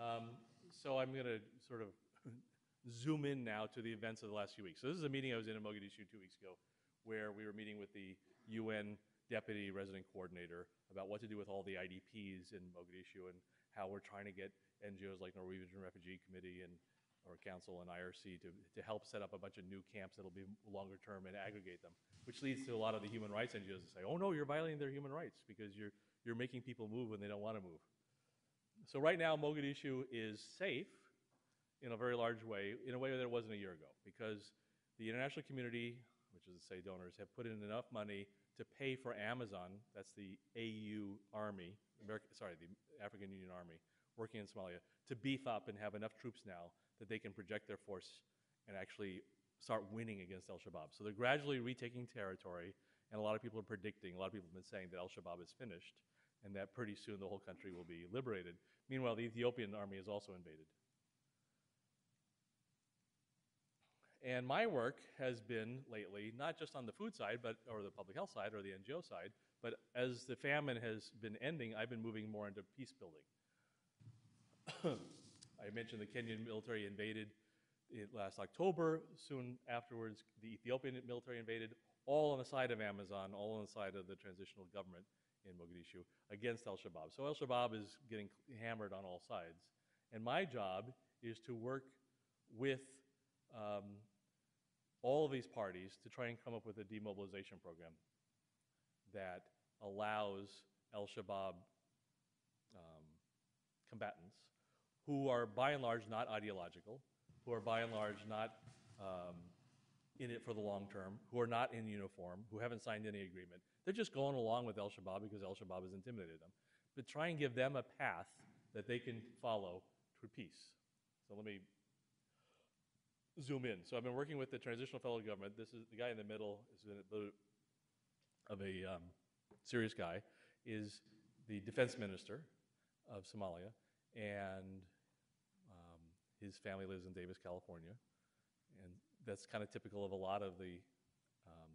Um, so I'm going to sort of zoom in now to the events of the last few weeks. So this is a meeting I was in in Mogadishu two weeks ago, where we were meeting with the UN Deputy Resident Coordinator about what to do with all the IDPs in Mogadishu and how we're trying to get NGOs like Norwegian Refugee Committee and or Council and IRC to, to help set up a bunch of new camps that'll be longer term and aggregate them, which leads to a lot of the human rights NGOs to say, oh no, you're violating their human rights because you're, you're making people move when they don't want to move. So right now, Mogadishu is safe in a very large way, in a way that it wasn't a year ago, because the international community, which is to say donors, have put in enough money to pay for AMISOM, that's the AU Army, American, sorry, the African Union Army, working in Somalia, to beef up and have enough troops now that they can project their force and actually start winning against Al Shabaab. So they're gradually retaking territory, and a lot of people are predicting, a lot of people have been saying that Al Shabaab is finished and that pretty soon the whole country will be liberated. Meanwhile, the Ethiopian army is also invaded. And my work has been lately not just on the food side, but or the public health side or the NGO side, but as the famine has been ending, I've been moving more into peace building. I mentioned the Kenyan military invaded in last October. Soon afterwards, the Ethiopian military invaded, all on the side of AMISOM, all on the side of the transitional government in Mogadishu against Al Shabaab. So Al Shabaab is getting hammered on all sides. And my job is to work with um, all of these parties to try and come up with a demobilization program that allows Al Shabaab um, combatants who are by and large not ideological, who are by and large not um, in it for the long term, who are not in uniform, who haven't signed any agreement. They're just going along with Al Shabaab because Al Shabaab has intimidated them. But try and give them a path that they can follow to peace. So let me zoom in. So I've been working with the Transitional Federal Government. This is the guy in the middle is a bit of a um, serious guy. Is the defense minister of Somalia, and um, his family lives in Davis, California, and that's kind of typical of a lot of the. Um,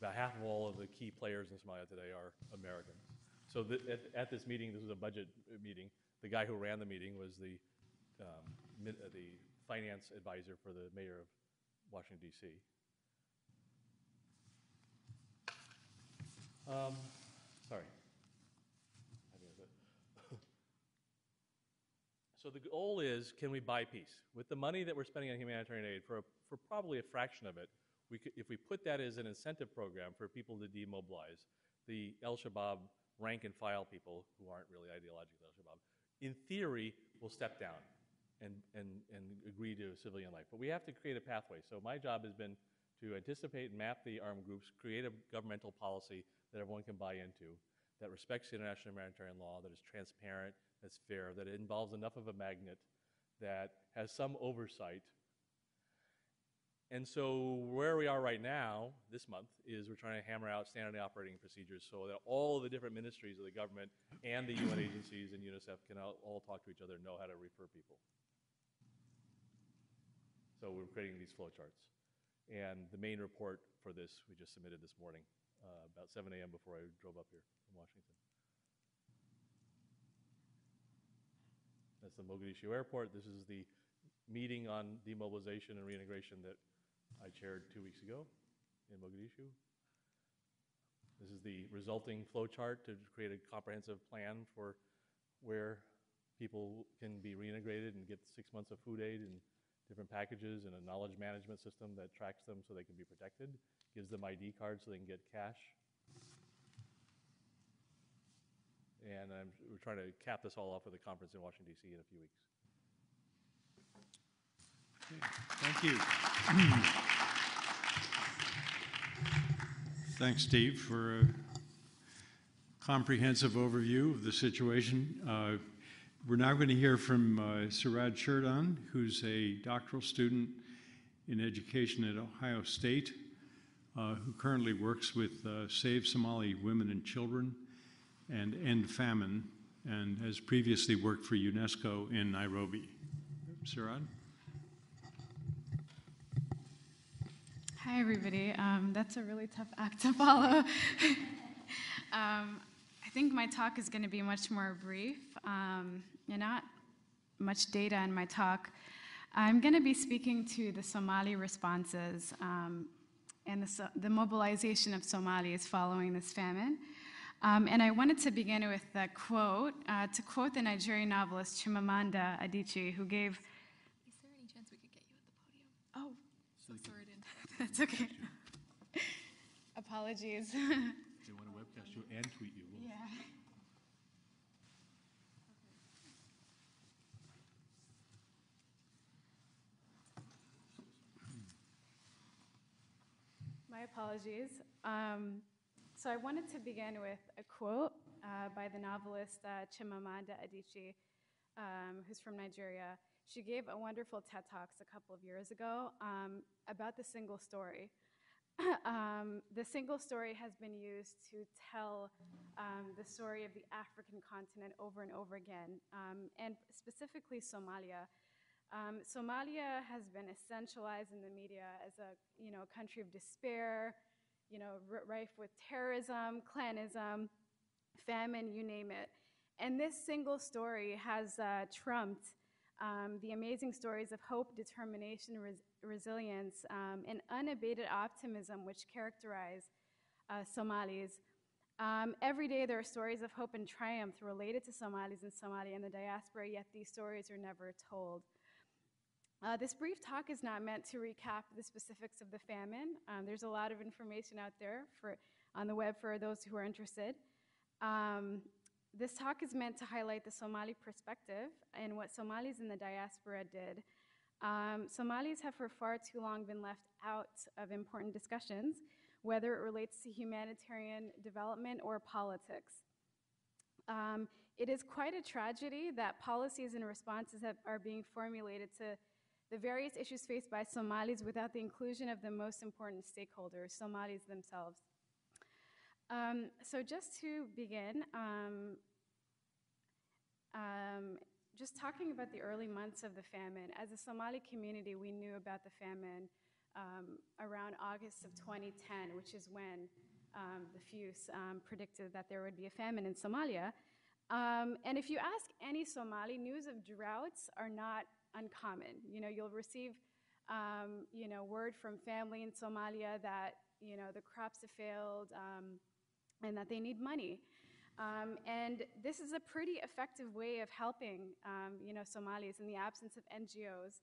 about half of all of the key players in Somalia today are Americans. So th- at, at, this meeting, this was a budget meeting. The guy who ran the meeting was the um, uh, the finance advisor for the mayor of Washington D.C. Um, sorry. So the goal is, can we buy peace? With the money that we're spending on humanitarian aid, for, a, for probably a fraction of it, we could, if we put that as an incentive program for people to demobilize, the El Shabaab rank and file people who aren't really ideologically El Shabaab, in theory, will step down and, and, and agree to civilian life. But we have to create a pathway. So my job has been to anticipate and map the armed groups, create a governmental policy that everyone can buy into, that respects international humanitarian law, that is transparent, that's fair, that it involves enough of a magnet, that has some oversight. And so, where we are right now, this month, is we're trying to hammer out standard operating procedures so that all the different ministries of the government and the UN agencies and UNICEF can all, all talk to each other and know how to refer people. So, we're creating these flowcharts. And the main report for this we just submitted this morning, uh, about 7 a.m. before I drove up here from Washington. That's the Mogadishu airport. This is the meeting on demobilization and reintegration that I chaired two weeks ago in Mogadishu. This is the resulting flowchart to create a comprehensive plan for where people can be reintegrated and get six months of food aid and different packages and a knowledge management system that tracks them so they can be protected, gives them ID cards so they can get cash. And I'm, we're trying to cap this all off with a conference in Washington DC in a few weeks. Thank you. Thanks, Steve, for a comprehensive overview of the situation. Uh, We're now going to hear from uh, Sherdan, who's a doctoral student in education at Ohio State, uh, who currently works with uh, Save Somali Women and Children and End Famine, and has previously worked for UNESCO in Nairobi. Suraj? Hi, everybody. Um, that's a really tough act to follow. um, I think my talk is going to be much more brief. Um, and not much data in my talk. I'm going to be speaking to the Somali responses um, and the, the mobilization of Somalis following this famine. Um, and I wanted to begin with a quote, uh, to quote the Nigerian novelist Chimamanda Adichie, who gave Is there any chance we could get you at the podium? Oh, So sorry to interrupt. That's okay. Apologies. They want to webcast you and tweet you. yeah. My apologies. Um, so I wanted to begin with a quote uh, by the novelist uh, Chimamanda Adichie, um, who's from Nigeria. She gave a wonderful TED Talks a couple of years ago um, about the single story. um, the single story has been used to tell um, the story of the African continent over and over again, um, and specifically Somalia. Um, Somalia has been essentialized in the media as a you know country of despair, you know rife with terrorism, clanism, famine, you name it. And this single story has uh, trumped um, the amazing stories of hope, determination, res- resilience, um, and unabated optimism which characterize uh, Somalis. Um, every day there are stories of hope and triumph related to Somalis in Somalia and the diaspora, yet these stories are never told. Uh, this brief talk is not meant to recap the specifics of the famine. Um, there's a lot of information out there for, on the web for those who are interested. Um, this talk is meant to highlight the Somali perspective and what Somalis in the diaspora did. Um, Somalis have for far too long been left out of important discussions, whether it relates to humanitarian development or politics. Um, it is quite a tragedy that policies and responses have, are being formulated to the various issues faced by Somalis without the inclusion of the most important stakeholders, Somalis themselves. Um, so, just to begin, um, um, just talking about the early months of the famine, as a Somali community, we knew about the famine um, around August of 2010, which is when the FEWS predicted that there would be a famine in Somalia. Um, and if you ask any Somali, news of droughts are not uncommon. You know, you'll receive, um, you know, word from family in Somalia that, you know, the crops have failed um, and that they need money. Um, and this is a pretty effective way of helping, um, you know, Somalis in the absence of NGOs.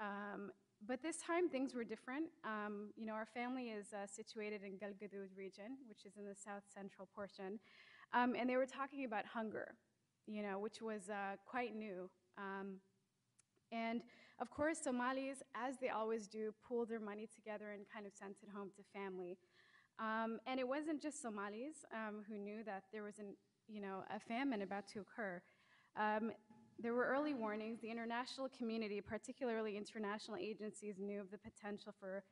Um, but this time things were different. Um, you know, our family is uh, situated in Galgaduud region, which is in the south central portion. Um, and they were talking about hunger, you know, which was uh, quite new. Um, and of course, Somalis, as they always do, pooled their money together and kind of sent it home to family. Um, and it wasn't just Somalis um, who knew that there was an, you know, a famine about to occur. Um, there were early warnings. The international community, particularly international agencies, knew of the potential for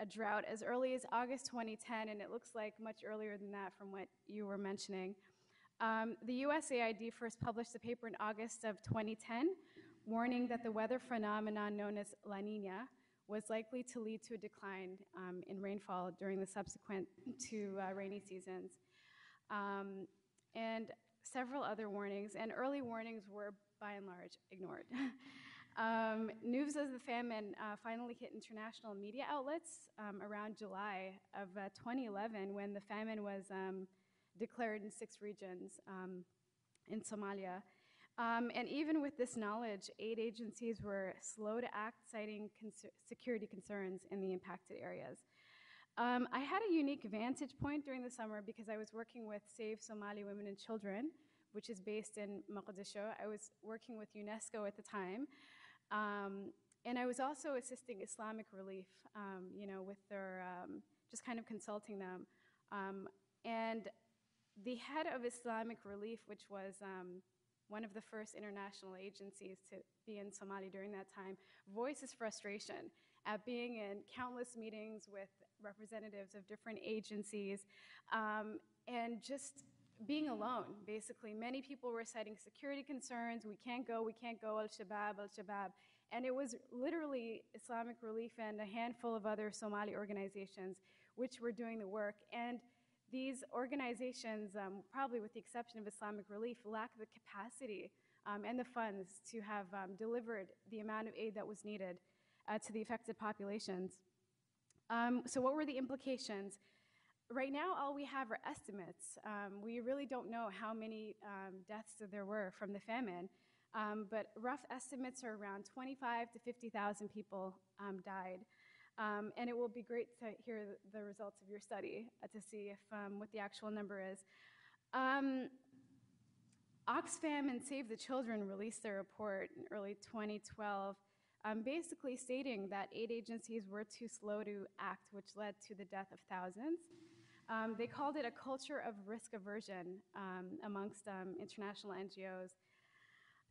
a drought as early as August 2010, and it looks like much earlier than that from what you were mentioning. Um, the USAID first published a paper in August of 2010 warning that the weather phenomenon known as La Nina was likely to lead to a decline um, in rainfall during the subsequent two uh, rainy seasons. Um, and several other warnings, and early warnings were by and large ignored. um, news of the famine uh, finally hit international media outlets um, around July of uh, 2011 when the famine was um, declared in six regions um, in Somalia. Um, and even with this knowledge, aid agencies were slow to act, citing cons- security concerns in the impacted areas. Um, I had a unique vantage point during the summer because I was working with Save Somali Women and Children, which is based in Mogadishu. I was working with UNESCO at the time. Um, and I was also assisting Islamic Relief, um, you know, with their, um, just kind of consulting them. Um, and the head of Islamic Relief, which was um, one of the first international agencies to be in Somalia during that time, voices frustration at being in countless meetings with representatives of different agencies um, and just being alone, basically. Many people were citing security concerns. We can't go, we can't go, Al Shabaab, Al Shabaab. And it was literally Islamic Relief and a handful of other Somali organizations which were doing the work. And these organizations, um, probably with the exception of Islamic Relief, lack the capacity um, and the funds to have um, delivered the amount of aid that was needed uh, to the affected populations. Um, so, what were the implications? Right now, all we have are estimates. Um, we really don't know how many um, deaths there were from the famine. But rough estimates are around 25 to 50,000 people died. Um, and it will be great to hear the, results of your study uh, to see if um, what the actual number is. Um, Oxfam and Save the Children released their report in early 2012, um, basically stating that aid agencies were too slow to act, which led to the death of thousands. they called it a culture of risk aversion amongst international NGOs.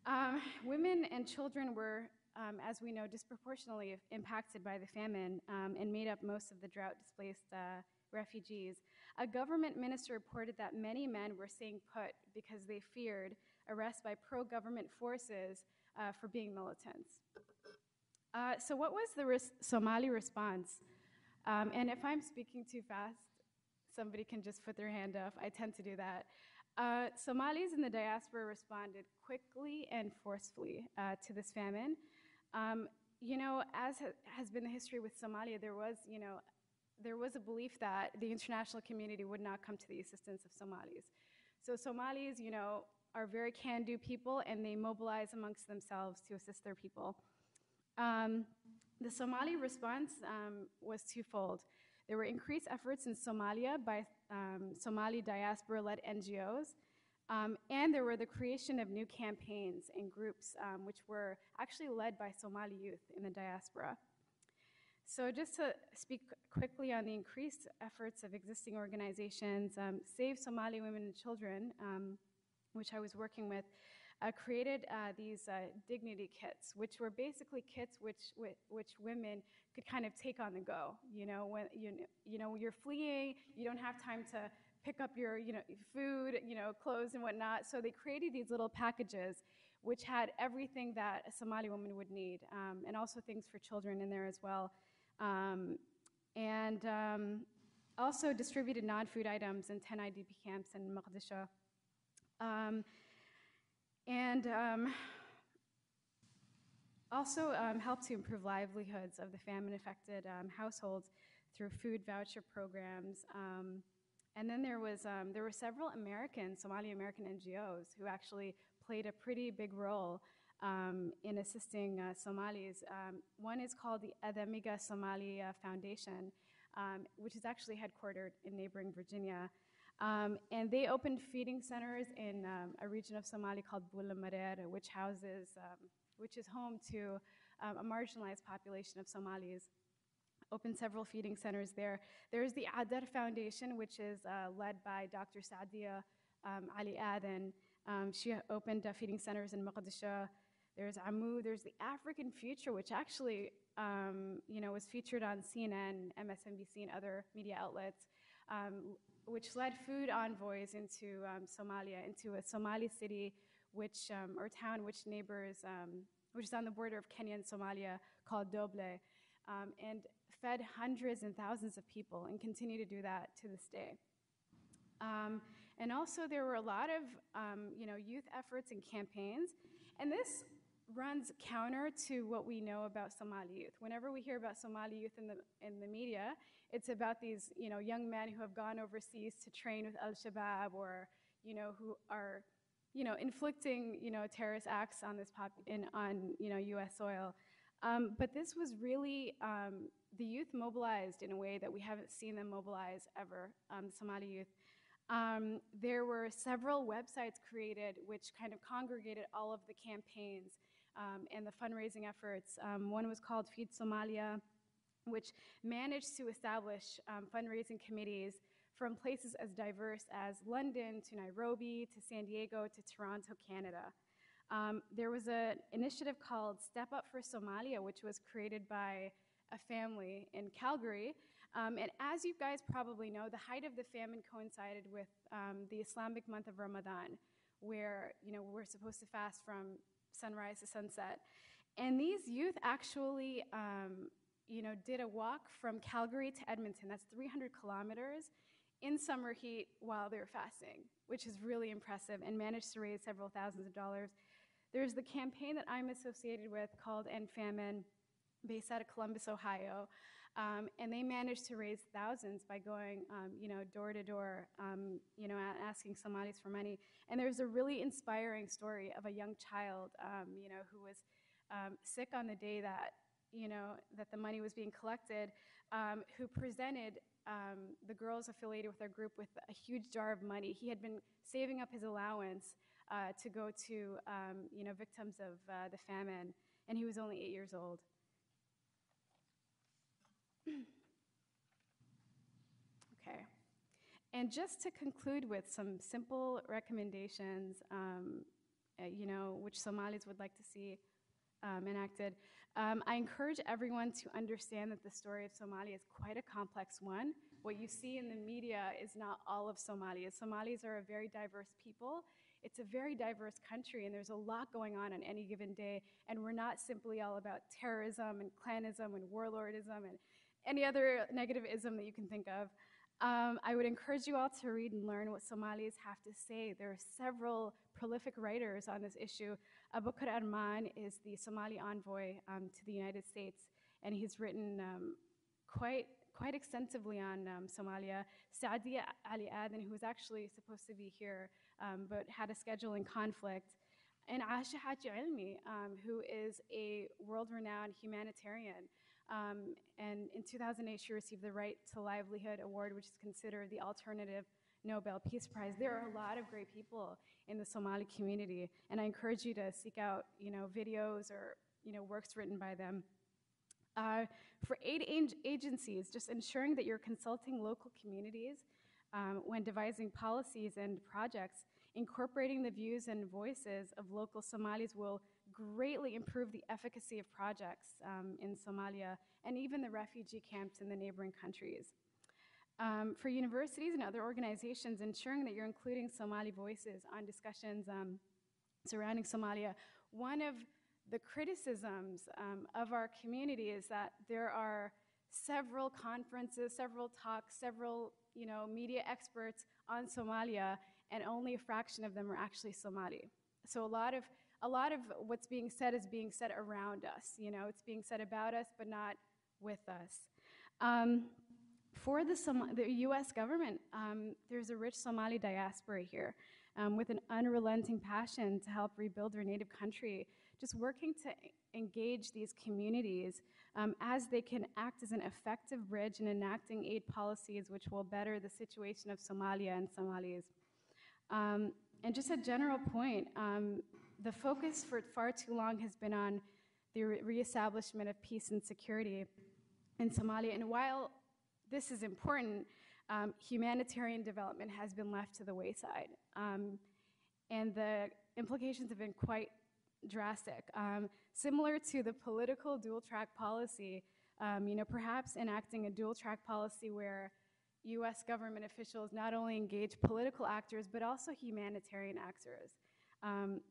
Um, women and children were, um, as we know, disproportionately impacted by the famine um, and made up most of the drought displaced uh, refugees. A government minister reported that many men were staying put because they feared arrest by pro government forces uh, for being militants. Uh, so, what was the res- Somali response? Um, and if I'm speaking too fast, somebody can just put their hand up. I tend to do that. Uh, Somalis in the diaspora responded quickly and forcefully uh, to this famine. Um, you know, as ha- has been the history with Somalia, there was, you know, there was a belief that the international community would not come to the assistance of Somalis. So Somalis, you know, are very can-do people, and they mobilize amongst themselves to assist their people. Um, the Somali response um, was twofold. There were increased efforts in Somalia by um, Somali diaspora led NGOs, um, and there were the creation of new campaigns and groups um, which were actually led by Somali youth in the diaspora. So, just to speak quickly on the increased efforts of existing organizations, um, Save Somali Women and Children, um, which I was working with, uh, created uh, these uh, dignity kits, which were basically kits which, which, which women could kind of take on the go. You know, when you, you know you're fleeing, you don't have time to pick up your you know food, you know clothes and whatnot. So they created these little packages, which had everything that a Somali woman would need, um, and also things for children in there as well, um, and um, also distributed non-food items in 10 IDP camps in Mogadishu. Um, and um, also um, helped to improve livelihoods of the famine affected um, households through food voucher programs. Um, and then there, was, um, there were several American, Somali American NGOs who actually played a pretty big role um, in assisting uh, Somalis. one is called the Adamiga Somali uh, Foundation, which is actually headquartered in neighboring Virginia. Um, and they opened feeding centers in um, a region of Somalia called Bulamarer, which houses, um, which is home to um, a marginalized population of Somalis. Opened several feeding centers there. There's the Adar Foundation, which is uh, led by Dr. Saadia um, Ali Aden. Um, she opened uh, feeding centers in Mogadishu. There's AMU. There's the African Future, which actually, you know, was featured on CNN, MSNBC, and other media outlets. Um, which led food envoys into um, Somalia, into a Somali city, which um, or town which neighbors, um, which is on the border of Kenya and Somalia, called Doble, um, and fed hundreds and thousands of people, and continue to do that to this day. Um, and also, there were a lot of you know youth efforts and campaigns, and this runs counter to what we know about Somali youth. Whenever we hear about Somali youth in the, in the media, it's about these you know, young men who have gone overseas to train with Al Shabaab or you know, who are you know, inflicting you know, terrorist acts on, this pop- in, on you know, US soil. Um, but this was really um, the youth mobilized in a way that we haven't seen them mobilize ever, um, Somali youth. Um, there were several websites created which kind of congregated all of the campaigns um, and the fundraising efforts. Um, one was called Feed Somalia, which managed to establish um, fundraising committees from places as diverse as London to Nairobi to San Diego to Toronto, Canada. Um, there was an initiative called Step Up for Somalia, which was created by a family in Calgary. Um, and as you guys probably know, the height of the famine coincided with um, the Islamic month of Ramadan, where you know we're supposed to fast from sunrise to sunset. And these youth actually, um, you know, did a walk from Calgary to Edmonton. That's 300 kilometers in summer heat while they were fasting, which is really impressive, and managed to raise several thousands of dollars. There's the campaign that I'm associated with called End Famine, based out of Columbus, Ohio. Um, and they managed to raise thousands by going, um, you know, door to door, um, you know, asking Somalis for money. And there's a really inspiring story of a young child, um, you know, who was um, sick on the day that, you know, that the money was being collected, um, who presented the girls affiliated with our group with a huge jar of money. He had been saving up his allowance uh, to go to, you know, victims of uh, the famine, and he was only eight years old. Okay. And just to conclude with some simple recommendations, um, uh, you know, which Somalis would like to see um, enacted, um, I encourage everyone to understand that the story of Somalia is quite a complex one. What you see in the media is not all of Somalia. Somalis are a very diverse people. It's a very diverse country, and there's a lot going on on any given day. And we're not simply all about terrorism and clanism and warlordism and any other negative ism that you can think of. Um, I would encourage you all to read and learn what Somalis have to say. There are several prolific writers on this issue. Abukar Arman is the Somali envoy um, to the United States, and he's written um, quite quite extensively on um, Somalia. Saadia Ali Aden, who was actually supposed to be here um, but had a scheduling conflict, and Asha Haji Ilmi, um, who is a world-renowned humanitarian. Um, and in 2008, she received the Right to Livelihood Award, which is considered the alternative Nobel Peace Prize. There are a lot of great people in the Somali community, and I encourage you to seek out, you know, videos or you know works written by them. Uh, for aid agencies, just ensuring that you're consulting local communities um, when devising policies and projects, incorporating the views and voices of local Somalis will greatly improve the efficacy of projects um, in Somalia and even the refugee camps in the neighboring countries. Um, for universities and other organizations, ensuring that you're including Somali voices on discussions um, surrounding Somalia. One of the criticisms um, of our community is that there are several conferences, several talks, several you know, media experts on Somalia, and only a fraction of them are actually Somali. So a lot of a lot of what's being said is being said around us. You know, it's being said about us, but not with us. Um, for the, Som- the U.S. government, um, there's a rich Somali diaspora here um, with an unrelenting passion to help rebuild their native country, just working to engage these communities um, as they can act as an effective bridge in enacting aid policies which will better the situation of Somalia and Somalis. Um, and just a general point, um, the focus for far too long has been on the re- reestablishment of peace and security in Somalia. And while this is important, um, humanitarian development has been left to the wayside. Um, and the implications have been quite drastic. Um, similar to the political dual track policy, um, you know, perhaps enacting a dual track policy where US government officials not only engage political actors but also humanitarian actors. Um,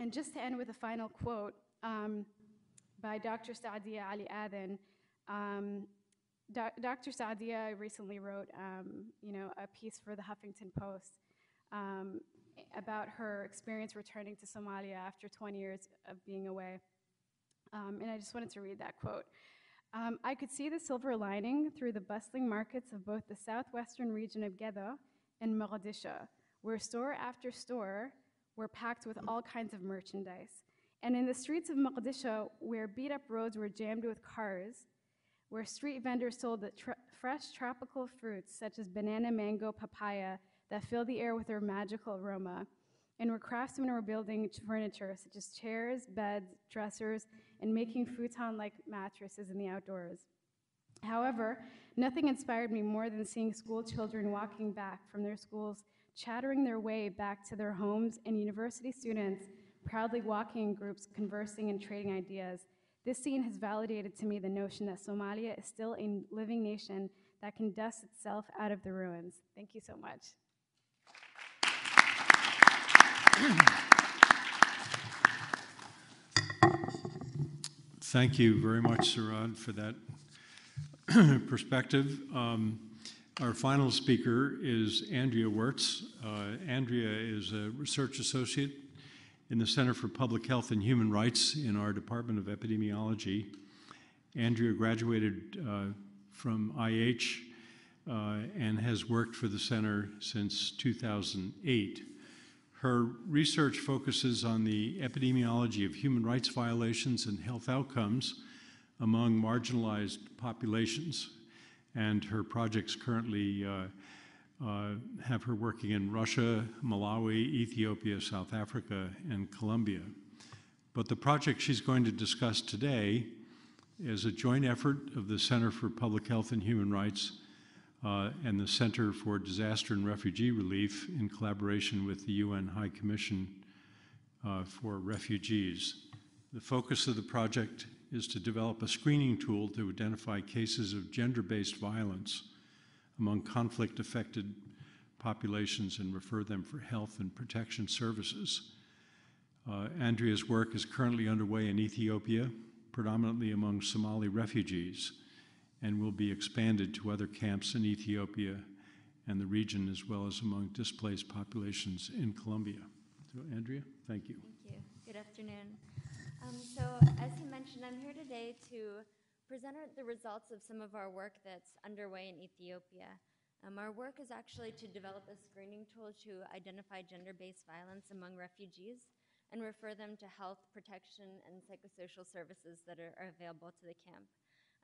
and just to end with a final quote um, by Dr. Saadia Ali Aden. Um, Dr. Saadia recently wrote, um, you know, a piece for the Huffington Post um, about her experience returning to Somalia after 20 years of being away. Um, and I just wanted to read that quote. Um, I could see the silver lining through the bustling markets of both the southwestern region of Gedo and Mogadishu, where store after store were packed with all kinds of merchandise. And in the streets of Mogadishu, where beat up roads were jammed with cars, where street vendors sold the fresh tropical fruits such as banana, mango, papaya, that fill the air with their magical aroma, and where craftsmen were building furniture such as chairs, beds, dressers, and making futon like mattresses in the outdoors. However, nothing inspired me more than seeing school children walking back from their schools, chattering their way back to their homes, and university students proudly walking in groups, conversing and trading ideas. This scene has validated to me the notion that Somalia is still a living nation that can dust itself out of the ruins. Thank you so much. Thank you very much, Sarad, for that perspective. Um, our final speaker is Andrea Wirtz. Uh, Andrea is a research associate in the Center for Public Health and Human Rights in our Department of Epidemiology. Andrea graduated uh, from IH uh, and has worked for the center since 2008. Her research focuses on the epidemiology of human rights violations and health outcomes among marginalized populations. And her projects currently uh, uh, have her working in Russia, Malawi, Ethiopia, South Africa, and Colombia. But the project she's going to discuss today is a joint effort of the Center for Public Health and Human Rights uh, and the Center for Disaster and Refugee Relief in collaboration with the UN High Commission uh, for Refugees. The focus of the project is to develop a screening tool to identify cases of gender-based violence among conflict-affected populations and refer them for health and protection services. Uh, Andrea's work is currently underway in Ethiopia, predominantly among Somali refugees and will be expanded to other camps in Ethiopia and the region, as well as among displaced populations in Colombia. So, Andrea, thank you. Thank you. Good afternoon. Um, so, as he mentioned, I'm here today to present the results of some of our work that's underway in Ethiopia. Um, our work is actually to develop a screening tool to identify gender based violence among refugees and refer them to health, protection, and psychosocial services that are, are available to the camp.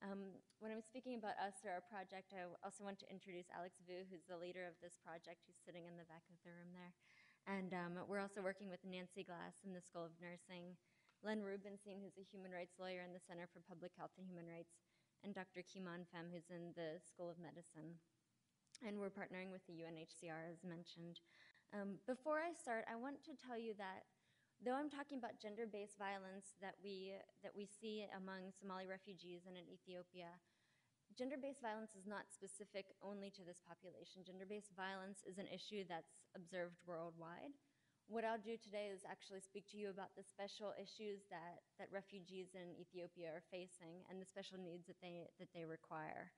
Um, when I'm speaking about us or our project, I also want to introduce Alex Vu, who's the leader of this project, who's sitting in the back of the room there. And um, we're also working with Nancy Glass in the School of Nursing, Len Rubenstein, who's a human rights lawyer in the Center for Public Health and Human Rights, and Dr. Kimon Pham, who's in the School of Medicine. And we're partnering with the UNHCR, as mentioned. Um, before I start, I want to tell you that though I'm talking about gender-based violence that we that we see among Somali refugees and in Ethiopia, gender-based violence is not specific only to this population. Gender-based violence is an issue that's observed worldwide. What I'll do today is actually speak to you about the special issues that, that refugees in Ethiopia are facing and the special needs that they, that they require.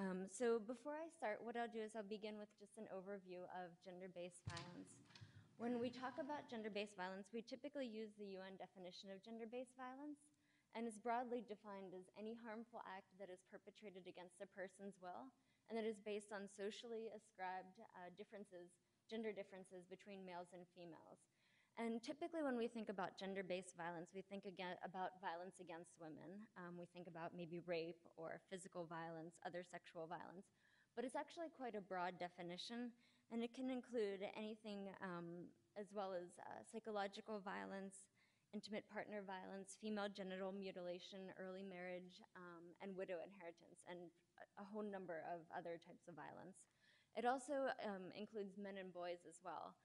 Um, so before I start, what I'll do is I'll begin with just an overview of gender-based violence. When we talk about gender-based violence, we typically use the UN definition of gender-based violence and is broadly defined as any harmful act that is perpetrated against a person's will and that is based on socially ascribed uh, differences, gender differences between males and females. And typically, when we think about gender based violence, we think again about violence against women. Um, we think about maybe rape or physical violence, other sexual violence. But it's actually quite a broad definition, and it can include anything um, as well as uh, psychological violence, intimate partner violence, female genital mutilation, early marriage, um, and widow inheritance, and a, whole number of other types of violence. It also um, includes men and boys as well.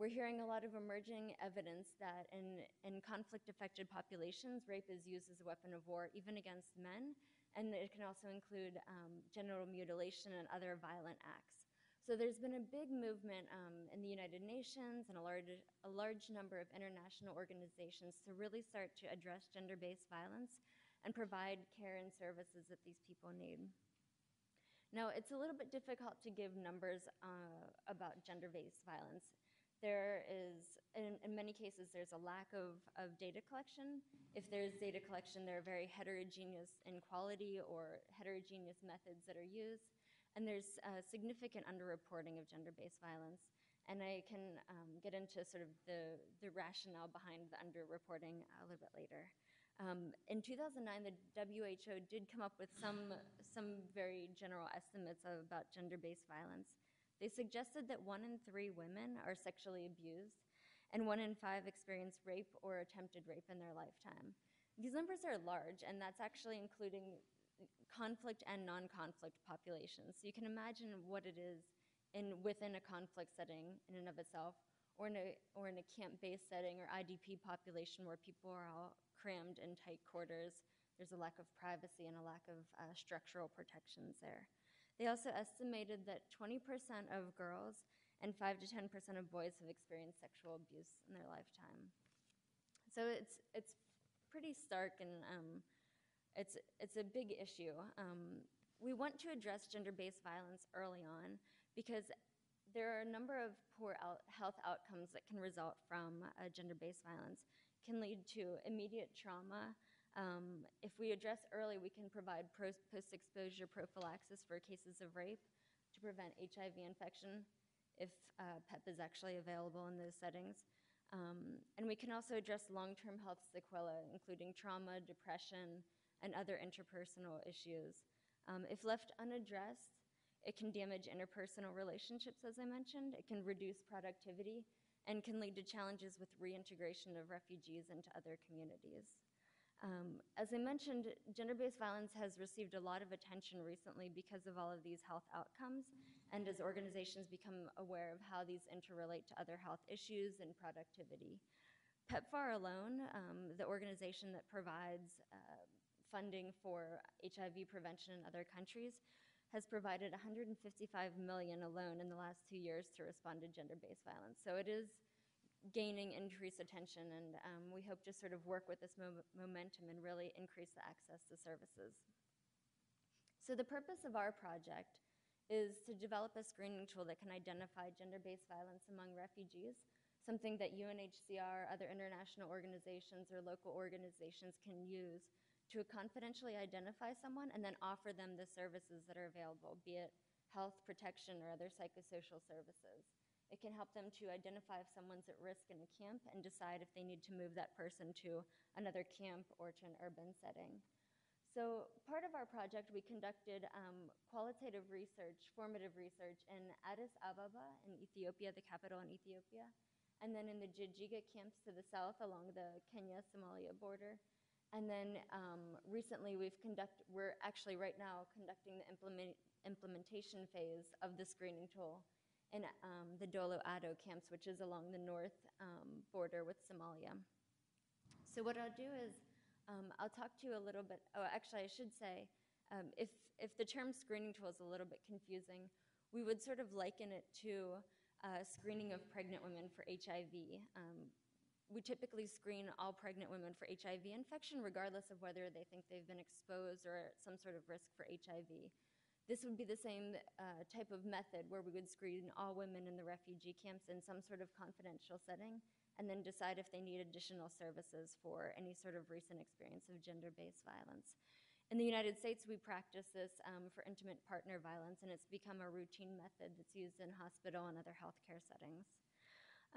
We're hearing a lot of emerging evidence that in, in conflict affected populations, rape is used as a weapon of war, even against men, and it can also include um, genital mutilation and other violent acts. So there's been a big movement um, in the United Nations and a large, a large number of international organizations to really start to address gender-based violence and provide care and services that these people need. Now, it's a little bit difficult to give numbers uh, about gender-based violence. There is, in, in, many cases, there's a lack of, of data collection. If there's data collection, there are very heterogeneous in quality or heterogeneous methods that are used and there's a significant underreporting of gender-based violence. And I can um, get into sort of the, the rationale behind the underreporting a little bit later. Um, in 2009, the WHO did come up with some, some very general estimates about gender-based violence. They suggested that one in three women are sexually abused, and one in five experience rape or attempted rape in their lifetime. These numbers are large, and that's actually including conflict and non-conflict populations. So you can imagine what it is in within a conflict setting in and of itself, or in a or in a camp-based setting or IDP population where people are all crammed in tight quarters. There's a lack of privacy and a lack of uh, structural protections there. They also estimated that 20% of girls and 5 to 10% of boys have experienced sexual abuse in their lifetime. So it's it's pretty stark and um, it's it's a big issue. Um, we want to address gender-based violence early on because there are a number of poor health outcomes that can result from uh, gender-based violence. Can lead to immediate trauma. Um, if we address early, we can provide post-exposure prophylaxis for cases of rape to prevent HIV infection if uh, PEP is actually available in those settings. Um, and we can also address long-term health sequelae, including trauma, depression, and other interpersonal issues. Um, if left unaddressed, it can damage interpersonal relationships, as I mentioned. It can reduce productivity and can lead to challenges with reintegration of refugees into other communities. Um, as I mentioned, gender based violence has received a lot of attention recently because of all of these health outcomes, and as organizations become aware of how these interrelate to other health issues and productivity. PEPFAR alone, um, the organization that provides uh, funding for HIV prevention in other countries, has provided 155 million alone in the last two years to respond to gender-based violence. So it is gaining increased attention, and um, we hope to sort of work with this mo- momentum and really increase the access to services. So the purpose of our project is to develop a screening tool that can identify gender-based violence among refugees, something that UNHCR, other international organizations, or local organizations can use to confidentially identify someone and then offer them the services that are available, be it health, protection, or other psychosocial services. It can help them to identify if someone's at risk in a camp and decide if they need to move that person to another camp or to an urban setting. So, part of our project, we conducted um, qualitative research, formative research in Addis Ababa in Ethiopia, the capital in Ethiopia, and then in the Jijiga camps to the south along the Kenya Somalia border. And then um, recently, we've conducted, we're actually right now conducting the implement, implementation phase of the screening tool in um, the Dolo Ado camps, which is along the north um, border with Somalia. So, what I'll do is um, I'll talk to you a little bit. Oh, actually, I should say um, if, if the term screening tool is a little bit confusing, we would sort of liken it to uh, screening of pregnant women for HIV. Um, we typically screen all pregnant women for HIV infection, regardless of whether they think they've been exposed or at some sort of risk for HIV. This would be the same uh, type of method where we would screen all women in the refugee camps in some sort of confidential setting and then decide if they need additional services for any sort of recent experience of gender based violence. In the United States, we practice this um, for intimate partner violence, and it's become a routine method that's used in hospital and other healthcare settings.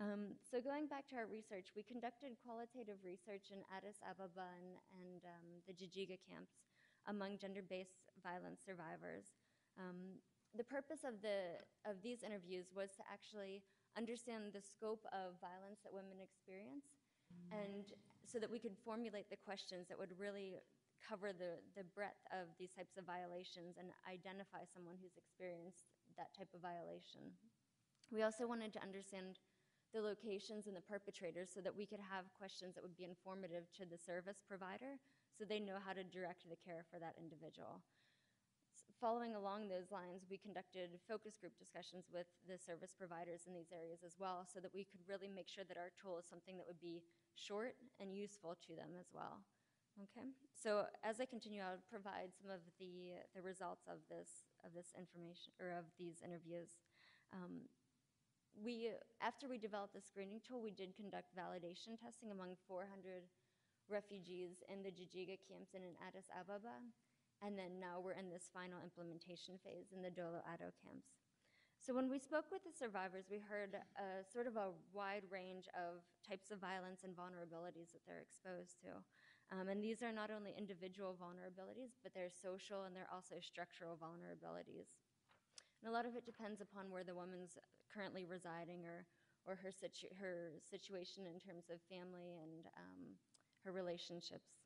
Um, so, going back to our research, we conducted qualitative research in Addis Ababa and, and um, the Jijiga camps among gender based violence survivors. Um, the purpose of, the, of these interviews was to actually understand the scope of violence that women experience, and so that we could formulate the questions that would really cover the, the breadth of these types of violations and identify someone who's experienced that type of violation. We also wanted to understand the locations and the perpetrators so that we could have questions that would be informative to the service provider so they know how to direct the care for that individual following along those lines, we conducted focus group discussions with the service providers in these areas as well so that we could really make sure that our tool is something that would be short and useful to them as well. Okay, so as I continue, I'll provide some of the, the results of this, of this information or of these interviews. Um, we, after we developed the screening tool, we did conduct validation testing among 400 refugees in the Jijiga camps and in Addis Ababa. And then now we're in this final implementation phase in the Dolo Ado camps. So when we spoke with the survivors, we heard a, sort of a wide range of types of violence and vulnerabilities that they're exposed to. Um, and these are not only individual vulnerabilities, but they're social and they're also structural vulnerabilities. And a lot of it depends upon where the woman's currently residing or, or her, situ- her situation in terms of family and um, her relationships.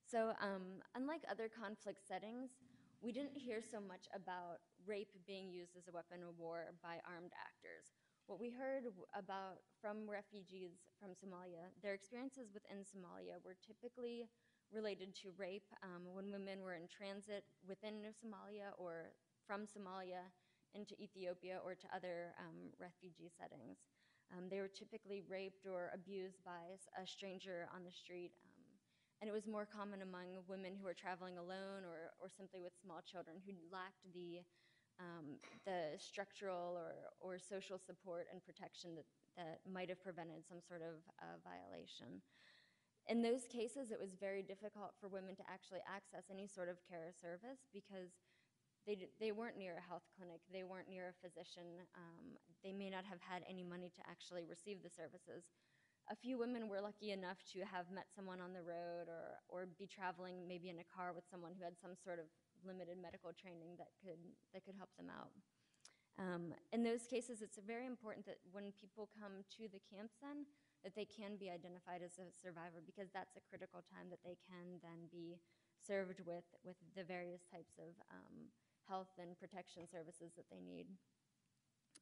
So, um, unlike other conflict settings, we didn't hear so much about rape being used as a weapon of war by armed actors. What we heard about from refugees from Somalia, their experiences within Somalia were typically related to rape um, when women were in transit within Somalia or from Somalia into Ethiopia or to other um, refugee settings. Um, they were typically raped or abused by a stranger on the street. Um, and it was more common among women who were traveling alone or, or simply with small children who lacked the, um, the structural or, or social support and protection that, that might have prevented some sort of uh, violation. In those cases, it was very difficult for women to actually access any sort of care or service because they, they weren't near a health clinic, they weren't near a physician, um, they may not have had any money to actually receive the services. A few women were lucky enough to have met someone on the road or, or be traveling maybe in a car with someone who had some sort of limited medical training that could, that could help them out. Um, in those cases, it's very important that when people come to the camps then, that they can be identified as a survivor because that's a critical time that they can then be served with, with the various types of um, health and protection services that they need.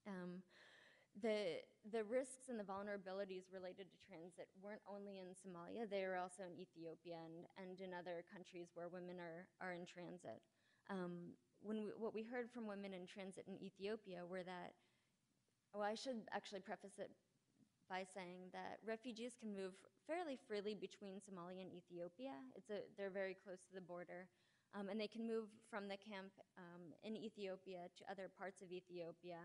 Um, the, the risks and the vulnerabilities related to transit weren't only in Somalia, they were also in Ethiopia and, and in other countries where women are, are in transit. Um, when we, what we heard from women in transit in Ethiopia were that, well, I should actually preface it by saying that refugees can move fairly freely between Somalia and Ethiopia. It's a, they're very close to the border. Um, and they can move from the camp um, in Ethiopia to other parts of Ethiopia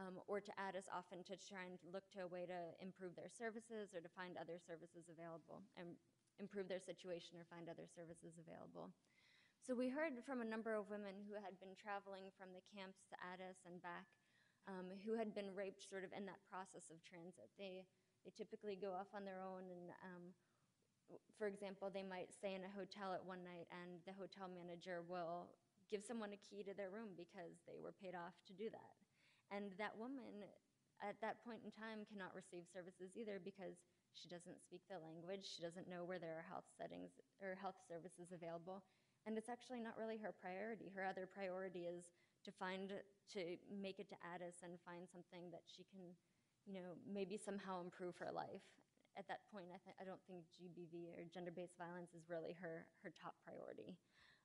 um, or to Addis often to try and look to a way to improve their services or to find other services available and improve their situation or find other services available. So we heard from a number of women who had been traveling from the camps to Addis and back um, who had been raped sort of in that process of transit. They, they typically go off on their own and um, for example, they might stay in a hotel at one night and the hotel manager will give someone a key to their room because they were paid off to do that. And that woman at that point in time cannot receive services either because she doesn't speak the language, she doesn't know where there are health settings or health services available, and it's actually not really her priority. Her other priority is to find to make it to Addis and find something that she can, you know, maybe somehow improve her life. At that point, I, th- I don't think GBV or gender-based violence is really her her top priority,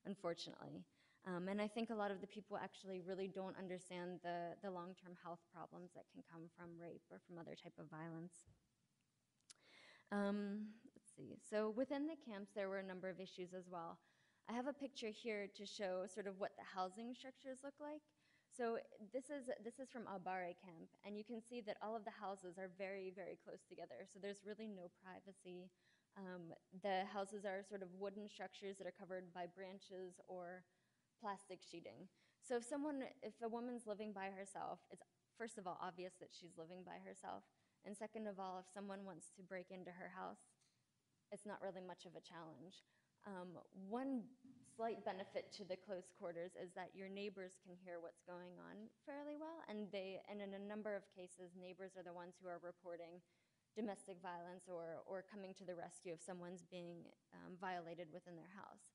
unfortunately. Um, and I think a lot of the people actually really don't understand the, the long term health problems that can come from rape or from other type of violence. Um, let's see. So within the camps, there were a number of issues as well. I have a picture here to show sort of what the housing structures look like. So this is this is from Awbarre camp, and you can see that all of the houses are very very close together. So there's really no privacy. Um, the houses are sort of wooden structures that are covered by branches or plastic sheeting. So if someone, if a woman's living by herself, it's first of all obvious that she's living by herself, and second of all, if someone wants to break into her house, it's not really much of a challenge. Um, one slight benefit to the close quarters is that your neighbors can hear what's going on fairly well, and they, and in a number of cases, neighbors are the ones who are reporting domestic violence or, or coming to the rescue if someone's being um, violated within their house.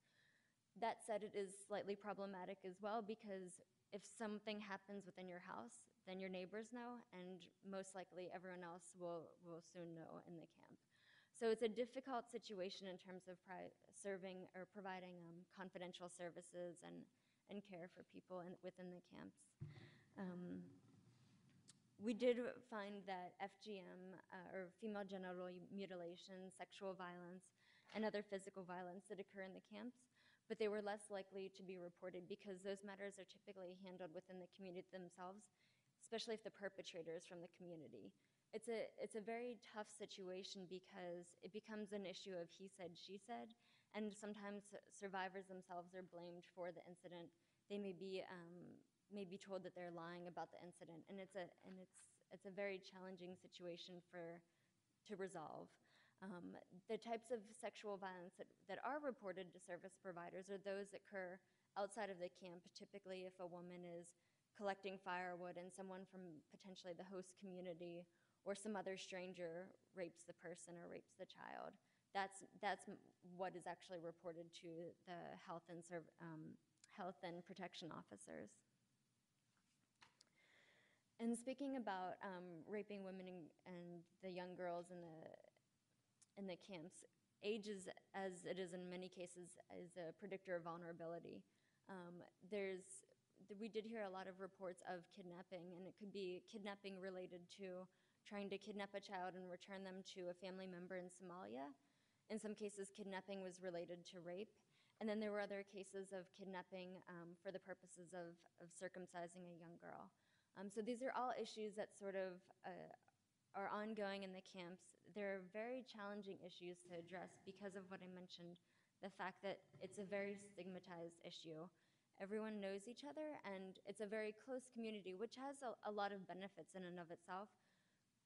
That said, it is slightly problematic as well because if something happens within your house, then your neighbors know, and most likely everyone else will, will soon know in the camp. So it's a difficult situation in terms of serving or providing um, confidential services and, and care for people in, within the camps. Um, we did find that FGM, uh, or female genital mutilation, sexual violence, and other physical violence that occur in the camps, but they were less likely to be reported because those matters are typically handled within the community themselves, especially if the perpetrator is from the community. It's a, it's a very tough situation because it becomes an issue of he said, she said, and sometimes survivors themselves are blamed for the incident. They may be, um, may be told that they're lying about the incident, and it's a, and it's, it's a very challenging situation for, to resolve. Um, the types of sexual violence that, that are reported to service providers are those that occur outside of the camp. Typically, if a woman is collecting firewood and someone from potentially the host community or some other stranger rapes the person or rapes the child, that's, that's what is actually reported to the health and, um, health and protection officers. And speaking about um, raping women and, and the young girls in the in the camps, age is, as it is in many cases, is a predictor of vulnerability. Um, there's we did hear a lot of reports of kidnapping, and it could be kidnapping related to trying to kidnap a child and return them to a family member in Somalia. In some cases, kidnapping was related to rape. And then there were other cases of kidnapping um, for the purposes of, of circumcising a young girl. Um, so these are all issues that sort of uh, are ongoing in the camps. They're very challenging issues to address because of what I mentioned the fact that it's a very stigmatized issue. Everyone knows each other, and it's a very close community, which has a, a lot of benefits in and of itself.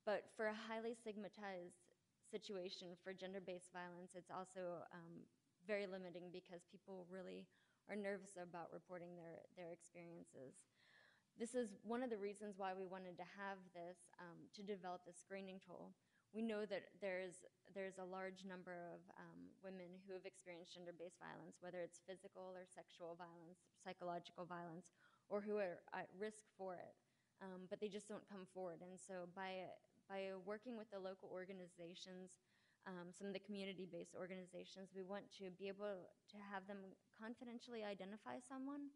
But for a highly stigmatized situation for gender based violence, it's also um, very limiting because people really are nervous about reporting their, their experiences. This is one of the reasons why we wanted to have this um, to develop a screening tool. We know that there's, there's a large number of um, women who have experienced gender based violence, whether it's physical or sexual violence, psychological violence, or who are at risk for it, um, but they just don't come forward. And so by, by working with the local organizations, um, some of the community based organizations, we want to be able to have them confidentially identify someone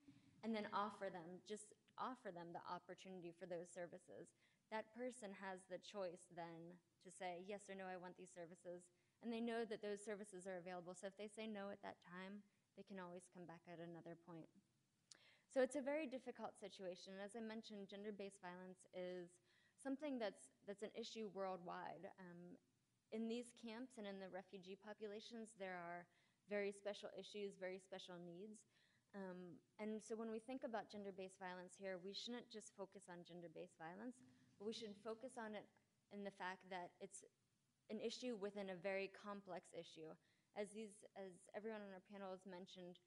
and then offer them, just offer them the opportunity for those services. That person has the choice then to say, yes or no, I want these services. And they know that those services are available. So if they say no at that time, they can always come back at another point. So it's a very difficult situation. As I mentioned, gender based violence is something that's, that's an issue worldwide. Um, in these camps and in the refugee populations, there are very special issues, very special needs. Um, and so when we think about gender based violence here, we shouldn't just focus on gender based violence, but we should focus on it in the fact that it's an issue within a very complex issue. As, these, as everyone on our panel has mentioned,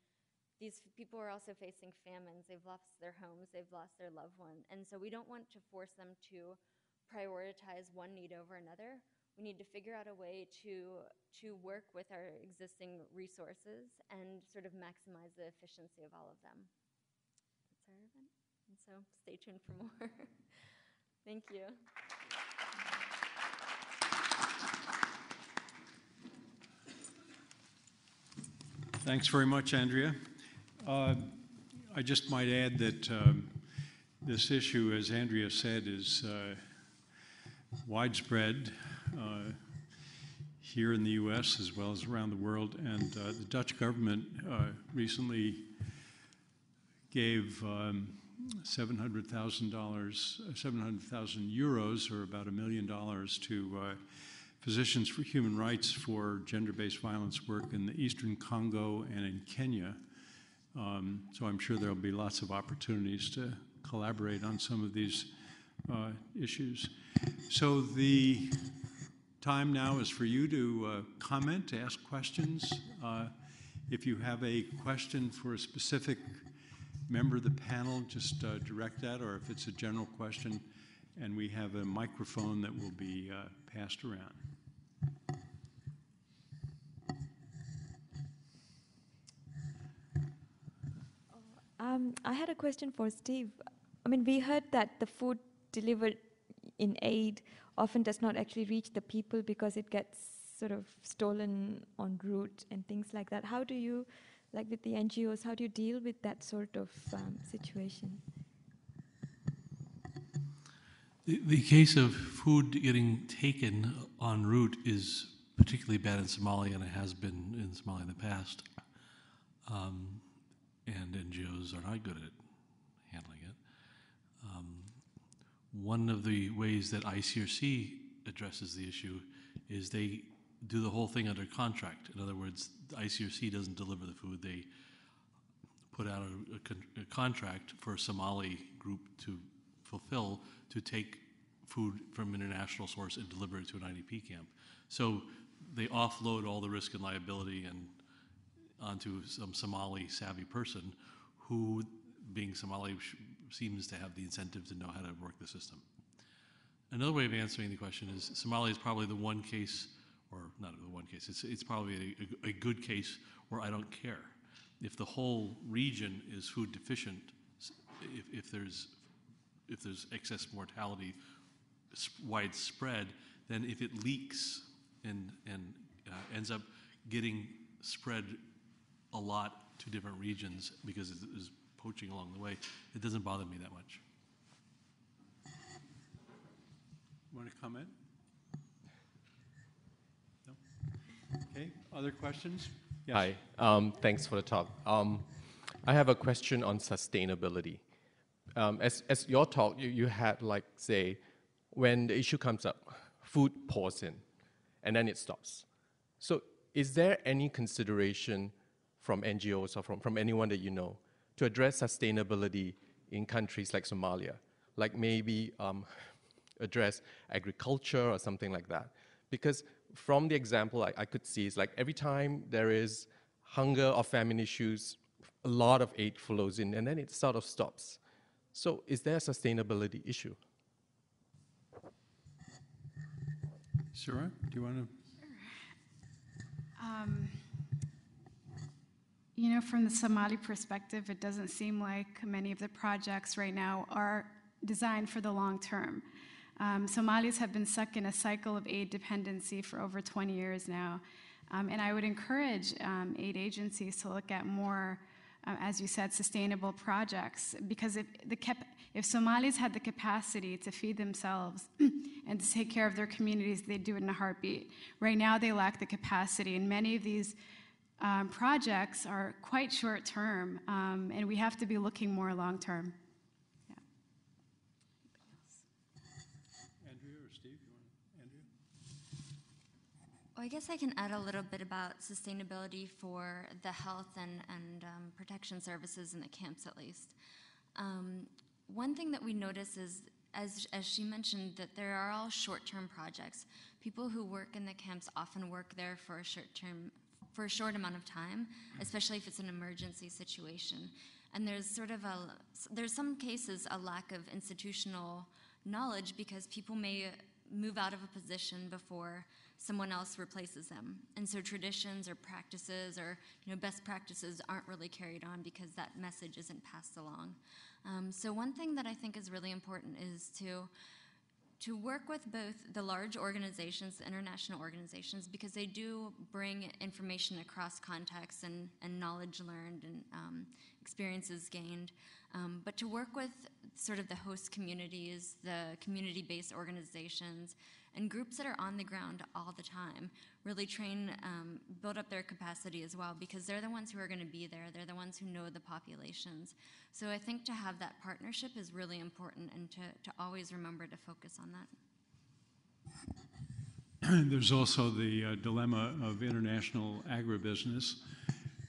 these people are also facing famines. They've lost their homes, they've lost their loved one. And so we don't want to force them to prioritize one need over another. We need to figure out a way to, to work with our existing resources and sort of maximize the efficiency of all of them. That's our event. And so stay tuned for more. Thank you. Thanks very much, Andrea. Uh, I just might add that um, this issue, as Andrea said, is uh, widespread uh, here in the U.S. as well as around the world. And uh, the Dutch government uh, recently gave um, $700,000, 700,000 euros, or about a million dollars, to uh, Physicians for Human Rights for gender-based violence work in the Eastern Congo and in Kenya. Um, so I'm sure there'll be lots of opportunities to collaborate on some of these uh, issues. So the time now is for you to uh, comment, ask questions. Uh, if you have a question for a specific member of the panel, just uh, direct that, or if it's a general question, and we have a microphone that will be uh, passed around. Um, I had a question for Steve. I mean, we heard that the food delivered in aid often does not actually reach the people because it gets sort of stolen en route and things like that. How do you, like with the NGOs, how do you deal with that sort of um, situation? The, the case of food getting taken en route is particularly bad in Somalia, and it has been in Somalia in the past. Um, and NGOs are not good at handling it. Um, one of the ways that ICRC addresses the issue is they do the whole thing under contract. In other words, ICRC doesn't deliver the food; they put out a, a, con- a contract for a Somali group to fulfill to take food from international source and deliver it to an IDP camp. So they offload all the risk and liability and onto some Somali savvy person who, being Somali, seems to have the incentive to know how to work the system. Another way of answering the question is Somalia is probably the one case, or not the one case, it's, it's probably a, a, a good case where I don't care. If the whole region is food deficient, if, if there's if there's excess mortality widespread, then if it leaks and, and uh, ends up getting spread a lot to different regions because it is poaching along the way, it doesn't bother me that much. Want to comment? No? Okay, other questions? Yes. Hi, um, thanks for the talk. Um, I have a question on sustainability. Um, as, as your talk, you, you had like, say, when the issue comes up, food pours in, and then it stops. So is there any consideration from NGOs or from, from anyone that you know to address sustainability in countries like Somalia? Like maybe um, address agriculture or something like that. Because from the example I, I could see is like every time there is hunger or famine issues, a lot of aid flows in and then it sort of stops. So is there a sustainability issue? Sarah, do you want to? Um, You know, from the Somali perspective, it doesn't seem like many of the projects right now are designed for the long term. Um, Somalis have been stuck in a cycle of aid dependency for over 20 years now. Um, and I would encourage um, aid agencies to look at more, uh, as you said, sustainable projects. Because if, the cap- if Somalis had the capacity to feed themselves and to take care of their communities, they'd do it in a heartbeat. Right now, they lack the capacity, and many of these um, projects are quite short term, um, and we have to be looking more long term. Andrea or Steve, you want Andrea? Well, I guess I can add a little bit about sustainability for the health and, and um, protection services in the camps, at least. Um, one thing that we notice is, as, as she mentioned, that there are all short-term projects. People who work in the camps often work there for a short-term, for a short amount of time, especially if it's an emergency situation. And there's sort of a, there's some cases a lack of institutional knowledge because people may move out of a position before someone else replaces them. And so traditions or practices or you know best practices aren't really carried on because that message isn't passed along. Um, so one thing that I think is really important is to to work with both the large organizations, the international organizations, because they do bring information across contexts and, and knowledge learned and um, experiences gained. Um, but to work with sort of the host communities, the community based organizations, and groups that are on the ground all the time, really train, um, build up their capacity as well, because they're the ones who are going to be there. They're the ones who know the populations. So I think to have that partnership is really important and to, to always remember to focus on that. There's also the uh, dilemma of international agribusiness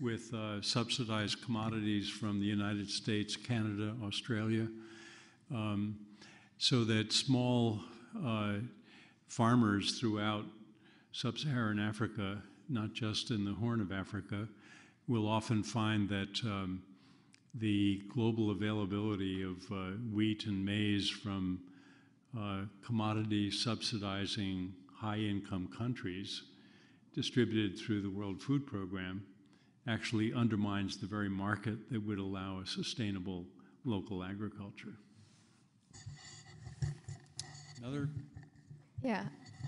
with uh, subsidized commodities from the United States, Canada, Australia, um, so that small uh, farmers throughout sub Saharan Africa, not just in the Horn of Africa, will often find that um, the global availability of uh, wheat and maize from uh, commodity subsidizing high income countries distributed through the World Food Program actually undermines the very market that would allow a sustainable local agriculture. Another? Yeah.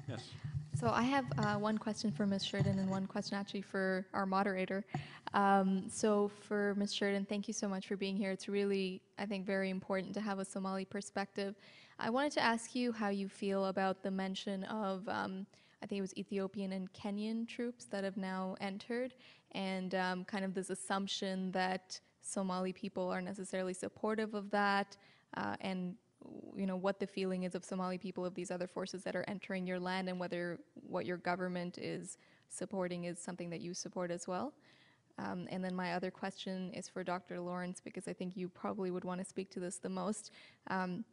Yes. So I have uh, one question for Ms. Sheridan and one question actually for our moderator. Um, so for Ms. Sheridan, thank you so much for being here. It's really, I think, very important to have a Somali perspective. I wanted to ask you how you feel about the mention of, um, I think it was Ethiopian and Kenyan troops that have now entered, and um, kind of this assumption that Somali people are necessarily supportive of that, uh, and you know what the feeling is of Somali people of these other forces that are entering your land, and whether what your government is supporting is something that you support as well. Um, and then my other question is for Dr. Lawrence because I think you probably would want to speak to this the most. Um,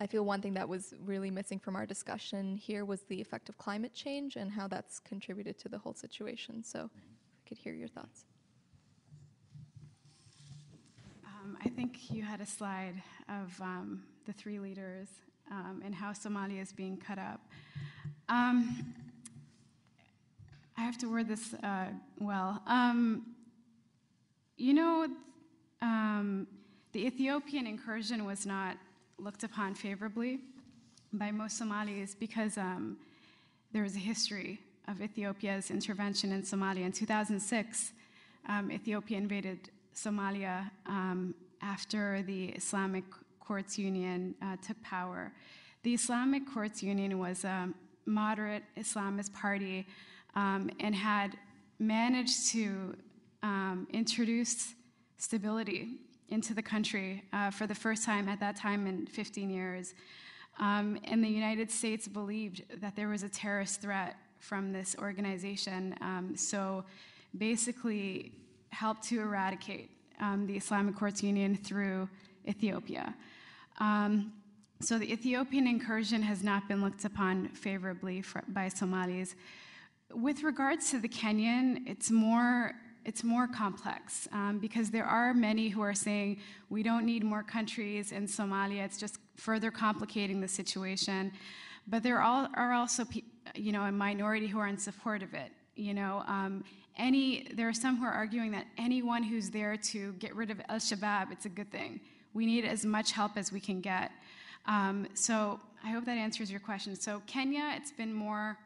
I feel one thing that was really missing from our discussion here was the effect of climate change and how that's contributed to the whole situation. So, I could hear your thoughts. Um, I think you had a slide of um, the three leaders um, and how Somalia is being cut up. Um, I have to word this uh, well. Um, you know, um, the Ethiopian incursion was not looked upon favorably by most Somalis because there is a history of Ethiopia's intervention in Somalia. In 2006, um, Ethiopia invaded Somalia um, after the Islamic Courts Union uh, took power. The Islamic Courts Union was a moderate Islamist party um, and had managed to um, introduce stability into the country uh, for the first time at that time in 15 years. Um, and the United States believed that there was a terrorist threat from this organization. Um, so basically, helped to eradicate um, the Islamic Courts Union through Ethiopia. Um, so the Ethiopian incursion has not been looked upon favorably for, by Somalis. With regards to the Kenyan, it's more it's more complex um, because there are many who are saying we don't need more countries in Somalia. It's just further complicating the situation. But there are, are also, you know, a minority who are in support of it. You know, um, any there are some who are arguing that anyone who's there to get rid of Al Shabaab, it's a good thing. We need as much help as we can get. Um, so I hope that answers your question. So Kenya, it's been more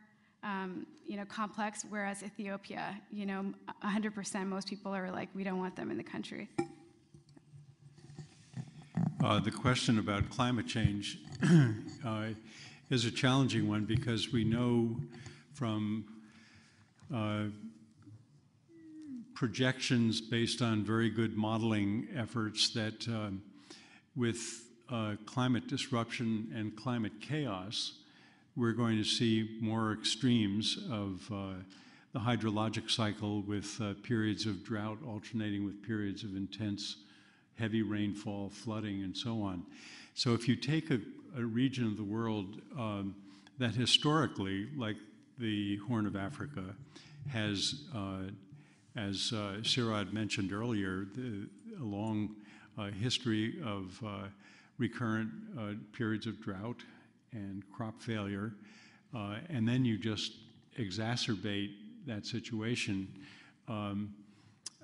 um, you know, complex, whereas Ethiopia, you know, 100% most people are like, we don't want them in the country. Uh, the question about climate change uh, is a challenging one because we know from projections based on very good modeling efforts that um, with uh, climate disruption and climate chaos, we're going to see more extremes of uh, the hydrologic cycle with uh, periods of drought alternating with periods of intense heavy rainfall, flooding, and so on. So if you take a, a region of the world um, that historically, like the Horn of Africa, has, uh, as uh, Sirad mentioned earlier, the, a long uh, history of uh, recurrent periods of drought and crop failure, and then you just exacerbate that situation, um,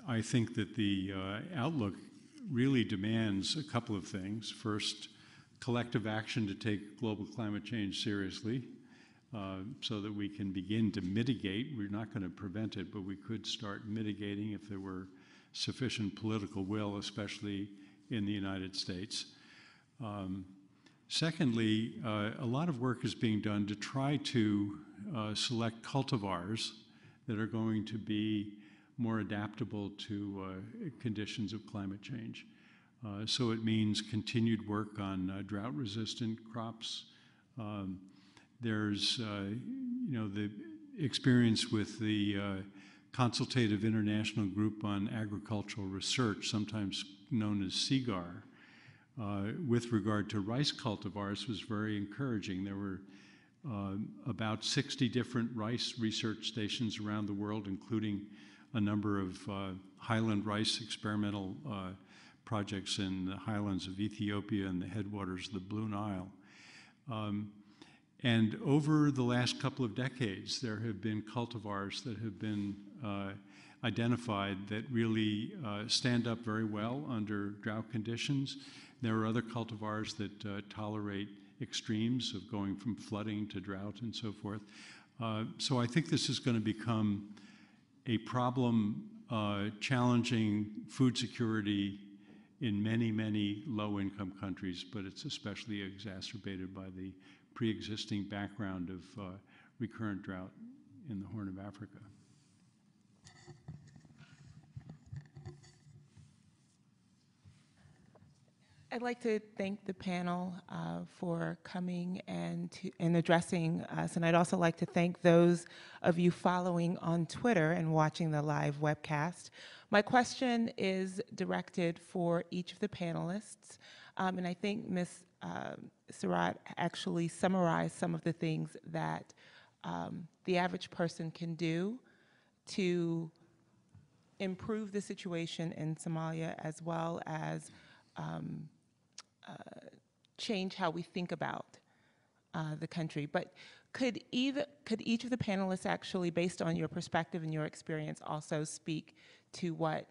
I think that the outlook really demands a couple of things. First, collective action to take global climate change seriously so that we can begin to mitigate. We're not going to prevent it, but we could start mitigating if there were sufficient political will, especially in the United States. Um, Secondly, uh, a lot of work is being done to try to uh, select cultivars that are going to be more adaptable to uh, conditions of climate change. Uh, so it means continued work on uh, drought-resistant crops. Um, there's, uh, you know, the experience with the Consultative International Group on Agricultural Research, sometimes known as CGIAR, uh, with regard to rice cultivars was very encouraging. There were uh, about 60 different rice research stations around the world, including a number of uh, highland rice experimental uh, projects in the highlands of Ethiopia and the headwaters of the Blue Nile. Um, and over the last couple of decades, there have been cultivars that have been uh, identified that really uh, stand up very well under drought conditions there are other cultivars that uh, tolerate extremes of going from flooding to drought and so forth. Uh, so I think this is going to become a problem uh, challenging food security in many, many low income countries, but it's especially exacerbated by the pre existing background of uh, recurrent drought in the Horn of Africa. I'd like to thank the panel uh, for coming and, to, and addressing us. And I'd also like to thank those of you following on Twitter and watching the live webcast. My question is directed for each of the panelists. Um, and I think Ms. Uh, Sirad actually summarized some of the things that um, the average person can do to improve the situation in Somalia as well as um, uh, change how we think about uh, the country. But could, either, could each of the panelists actually, based on your perspective and your experience, also speak to what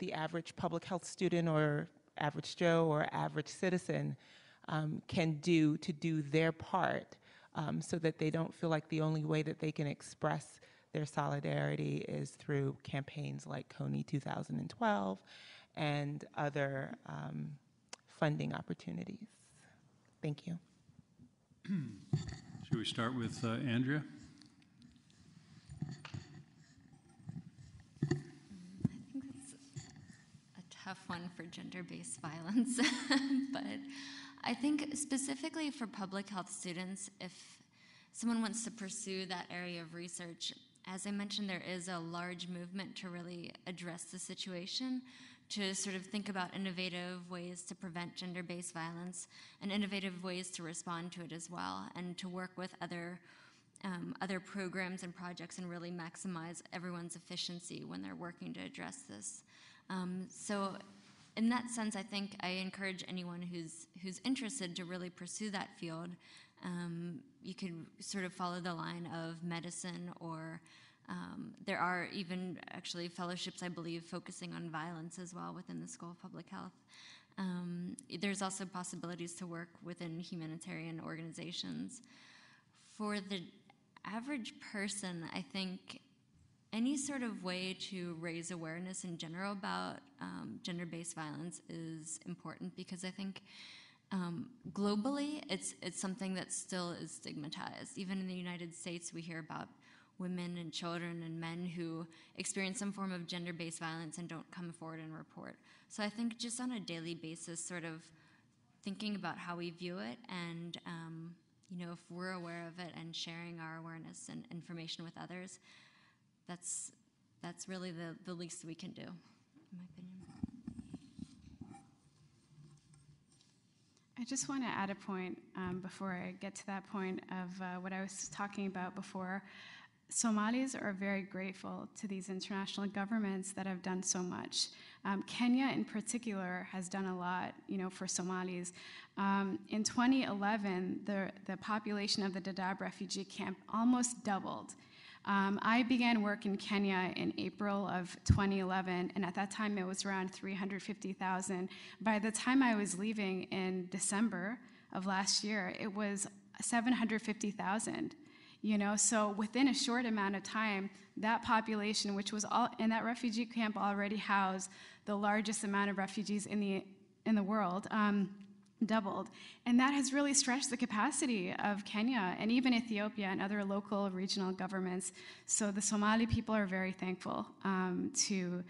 the average public health student or average Joe or average citizen um, can do to do their part um, so that they don't feel like the only way that they can express their solidarity is through campaigns like Kony 2012 and other um, funding opportunities. Thank you. Should we start with uh, Andrea? I think that's a tough one for gender based violence. but I think specifically for public health students, if someone wants to pursue that area of research, as I mentioned, there is a large movement to really address the situation, to sort of think about innovative ways to prevent gender based violence and innovative ways to respond to it as well, and to work with other. Um, other programs and projects and really maximize everyone's efficiency when they're working to address this. Um, so, in that sense, I think I encourage anyone who's who's interested to really pursue that field um, you could sort of follow the line of medicine, or um, there are even actually fellowships, I believe, focusing on violence as well within the School of Public Health. Um, there's also possibilities to work within humanitarian organizations. For the average person, I think any sort of way to raise awareness in general about um, gender based violence is important because I think um, globally, it's it's something that still is stigmatized. Even in the United States, we hear about women and children and men who experience some form of gender-based violence and don't come forward and report. So I think just on a daily basis, sort of thinking about how we view it, and um, you know, if we're aware of it and sharing our awareness and information with others, that's that's really the, the least we can do, in my opinion. I just want to add a point um, before I get to that point of uh, what I was talking about before. Somalis are very grateful to these international governments that have done so much. Um, Kenya, in particular, has done a lot, you know, for Somalis. Um, in 2011, the, the population of the Dadaab refugee camp almost doubled. Um, I began work in Kenya in April of 2011, and at that time it was around 350,000. By the time I was leaving in December of last year, it was 750,000. You know, so within a short amount of time, that population, which was all in that refugee camp, already housed the largest amount of refugees in the in the world. Um, doubled. And that has really stretched the capacity of Kenya and even Ethiopia and other local regional governments. So the Somali people are very thankful um, to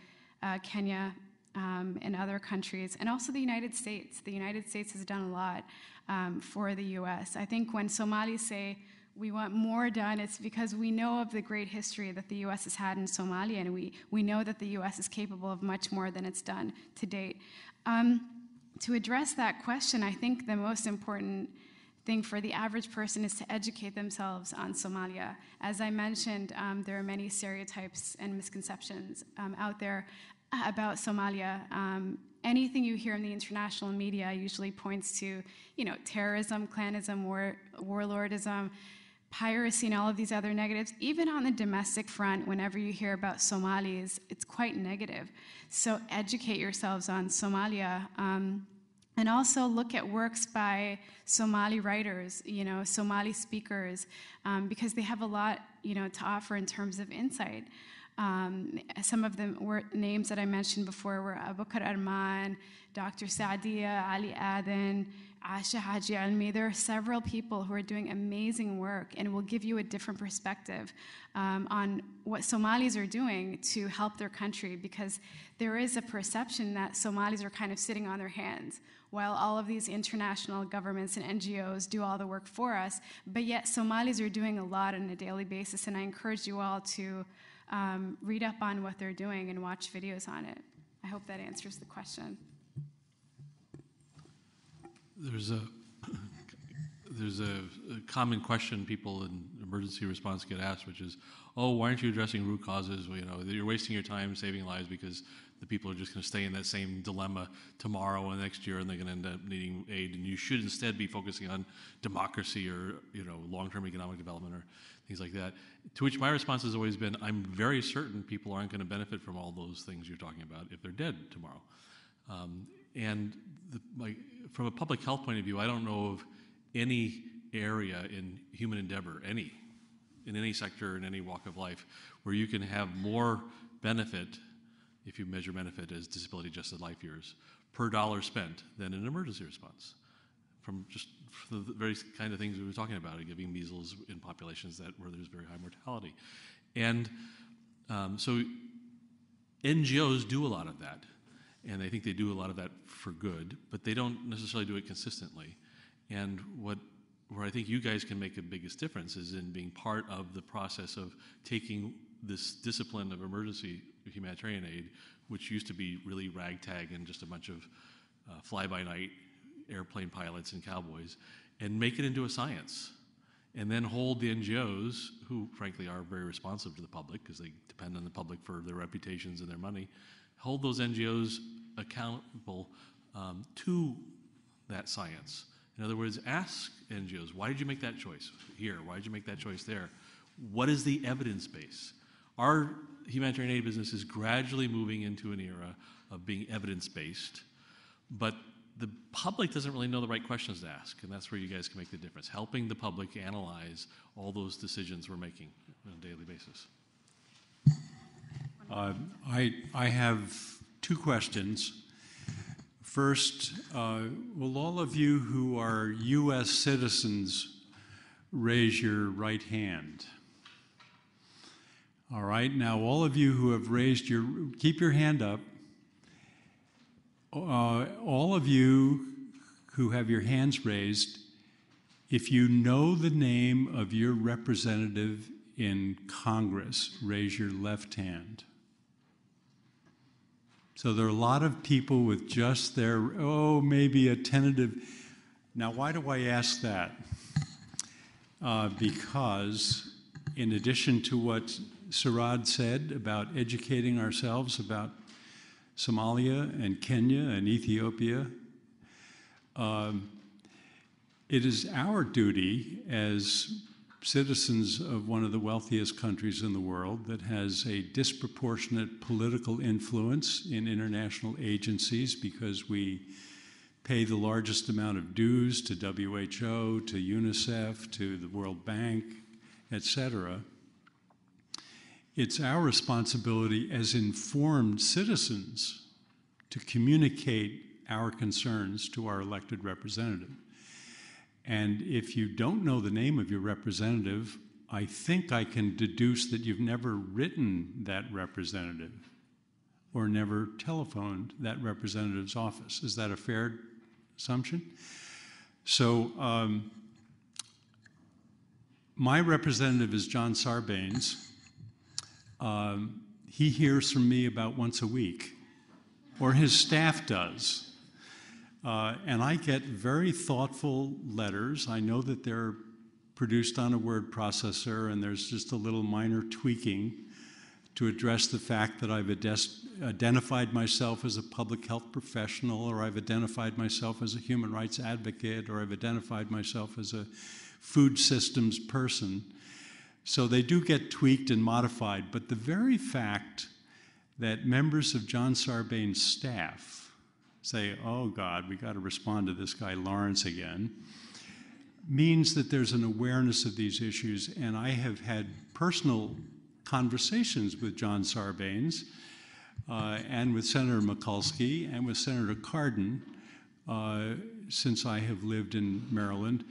uh, Kenya um, and other countries, and also the United States. The United States has done a lot um, for the US. I think when Somalis say, we want more done, it's because we know of the great history that the US has had in Somalia, and we, we know that the US is capable of much more than it's done to date. Um, to address that question, I think the most important thing for the average person is to educate themselves on Somalia. As I mentioned, um, there are many stereotypes and misconceptions um, out there about Somalia. Um, anything you hear in the international media usually points to, you know, terrorism, clanism, war, warlordism, piracy, and all of these other negatives. Even on the domestic front, whenever you hear about Somalis, it's quite negative. So educate yourselves on Somalia. Um, and also look at works by Somali writers, you know, Somali speakers, um, because they have a lot, you know, to offer in terms of insight. Um, some of the names that I mentioned before were Abukar Arman, Dr. Saadia, Ali Aden, Asha Haji Elmi. There are several people who are doing amazing work and will give you a different perspective um, on what Somalis are doing to help their country because there is a perception that Somalis are kind of sitting on their hands while all of these international governments and NGOs do all the work for us. But yet, Somalis are doing a lot on a daily basis, and I encourage you all to um, read up on what they're doing and watch videos on it. I hope that answers the question. There's a there's a, a, common question people in emergency response get asked, which is, "Oh, why aren't you addressing root causes? Well, you know, you're wasting your time saving lives because the people are just going to stay in that same dilemma tomorrow and next year, and they're going to end up needing aid. And you should instead be focusing on democracy or you know long-term economic development or things like that. To which my response has always been, I'm very certain people aren't going to benefit from all those things you're talking about if they're dead tomorrow. Um, and the, like, from a public health point of view, I don't know of any area in human endeavor, any, in any sector, in any walk of life, where you can have more benefit if you measure benefit as disability adjusted life years per dollar spent than an emergency response from just the very kind of things we were talking about, giving measles in populations that where there's very high mortality. And um, so NGOs do a lot of that, and I think they do a lot of that for good, but they don't necessarily do it consistently. And what where I think you guys can make the biggest difference is in being part of the process of taking this discipline of emergency humanitarian aid, which used to be really ragtag and just a bunch of uh, fly by night airplane pilots and cowboys, and make it into a science. And then hold the NGOs, who frankly are very responsive to the public because they depend on the public for their reputations and their money, hold those NGOs accountable um, to that science. In other words, ask NGOs, why did you make that choice here? Why did you make that choice there? What is the evidence base? Our humanitarian aid business is gradually moving into an era of being evidence based, but the public doesn't really know the right questions to ask, and that's where you guys can make the difference, helping the public analyze all those decisions we're making on a daily basis. Uh, I, I have two questions. First, uh, will all of you who are U.S. citizens raise your right hand? All right, now all of you who have raised your, keep your hand up. Uh, all of you who have your hands raised, if you know the name of your representative in Congress, raise your left hand. So there are a lot of people with just their, oh, maybe a tentative. Now, why do I ask that? Uh, because in addition to what Sirad said about educating ourselves about Somalia and Kenya and Ethiopia. Um, it is our duty as citizens of one of the wealthiest countries in the world that has a disproportionate political influence in international agencies because we pay the largest amount of dues to WHO, to UNICEF, to the World Bank, et cetera it's our responsibility as informed citizens to communicate our concerns to our elected representative. And if you don't know the name of your representative, I think I can deduce that you've never written that representative or never telephoned that representative's office. Is that a fair assumption? So, um, my representative is John Sarbanes um, he hears from me about once a week, or his staff does. Uh, and I get very thoughtful letters. I know that they're produced on a word processor, and there's just a little minor tweaking to address the fact that I've identified myself as a public health professional, or I've identified myself as a human rights advocate, or I've identified myself as a food systems person. So they do get tweaked and modified, but the very fact that members of John Sarbanes' staff say, oh God, we got to respond to this guy Lawrence again, means that there's an awareness of these issues. And I have had personal conversations with John Sarbanes uh, and with Senator Mikulski and with Senator Cardin uh, since I have lived in Maryland.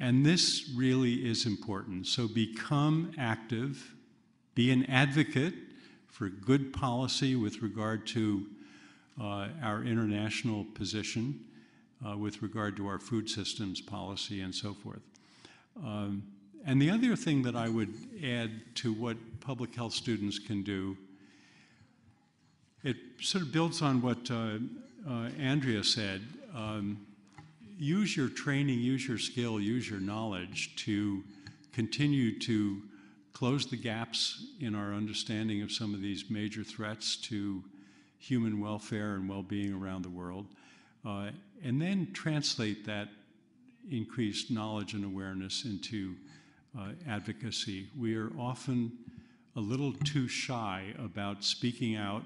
And this really is important. So become active, be an advocate for good policy with regard to our international position, uh, with regard to our food systems policy, and so forth. Um, and the other thing that I would add to what public health students can do, it sort of builds on what uh, uh Andrea said. Um, use your training, use your skill, use your knowledge to continue to close the gaps in our understanding of some of these major threats to human welfare and well being around the world, uh, and then translate that increased knowledge and awareness into uh, advocacy. We are often a little too shy about speaking out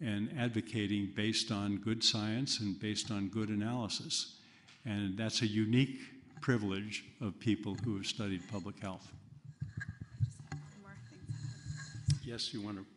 and advocating based on good science and based on good analysis. And that's a unique privilege of people who have studied public health. Yes, you want to?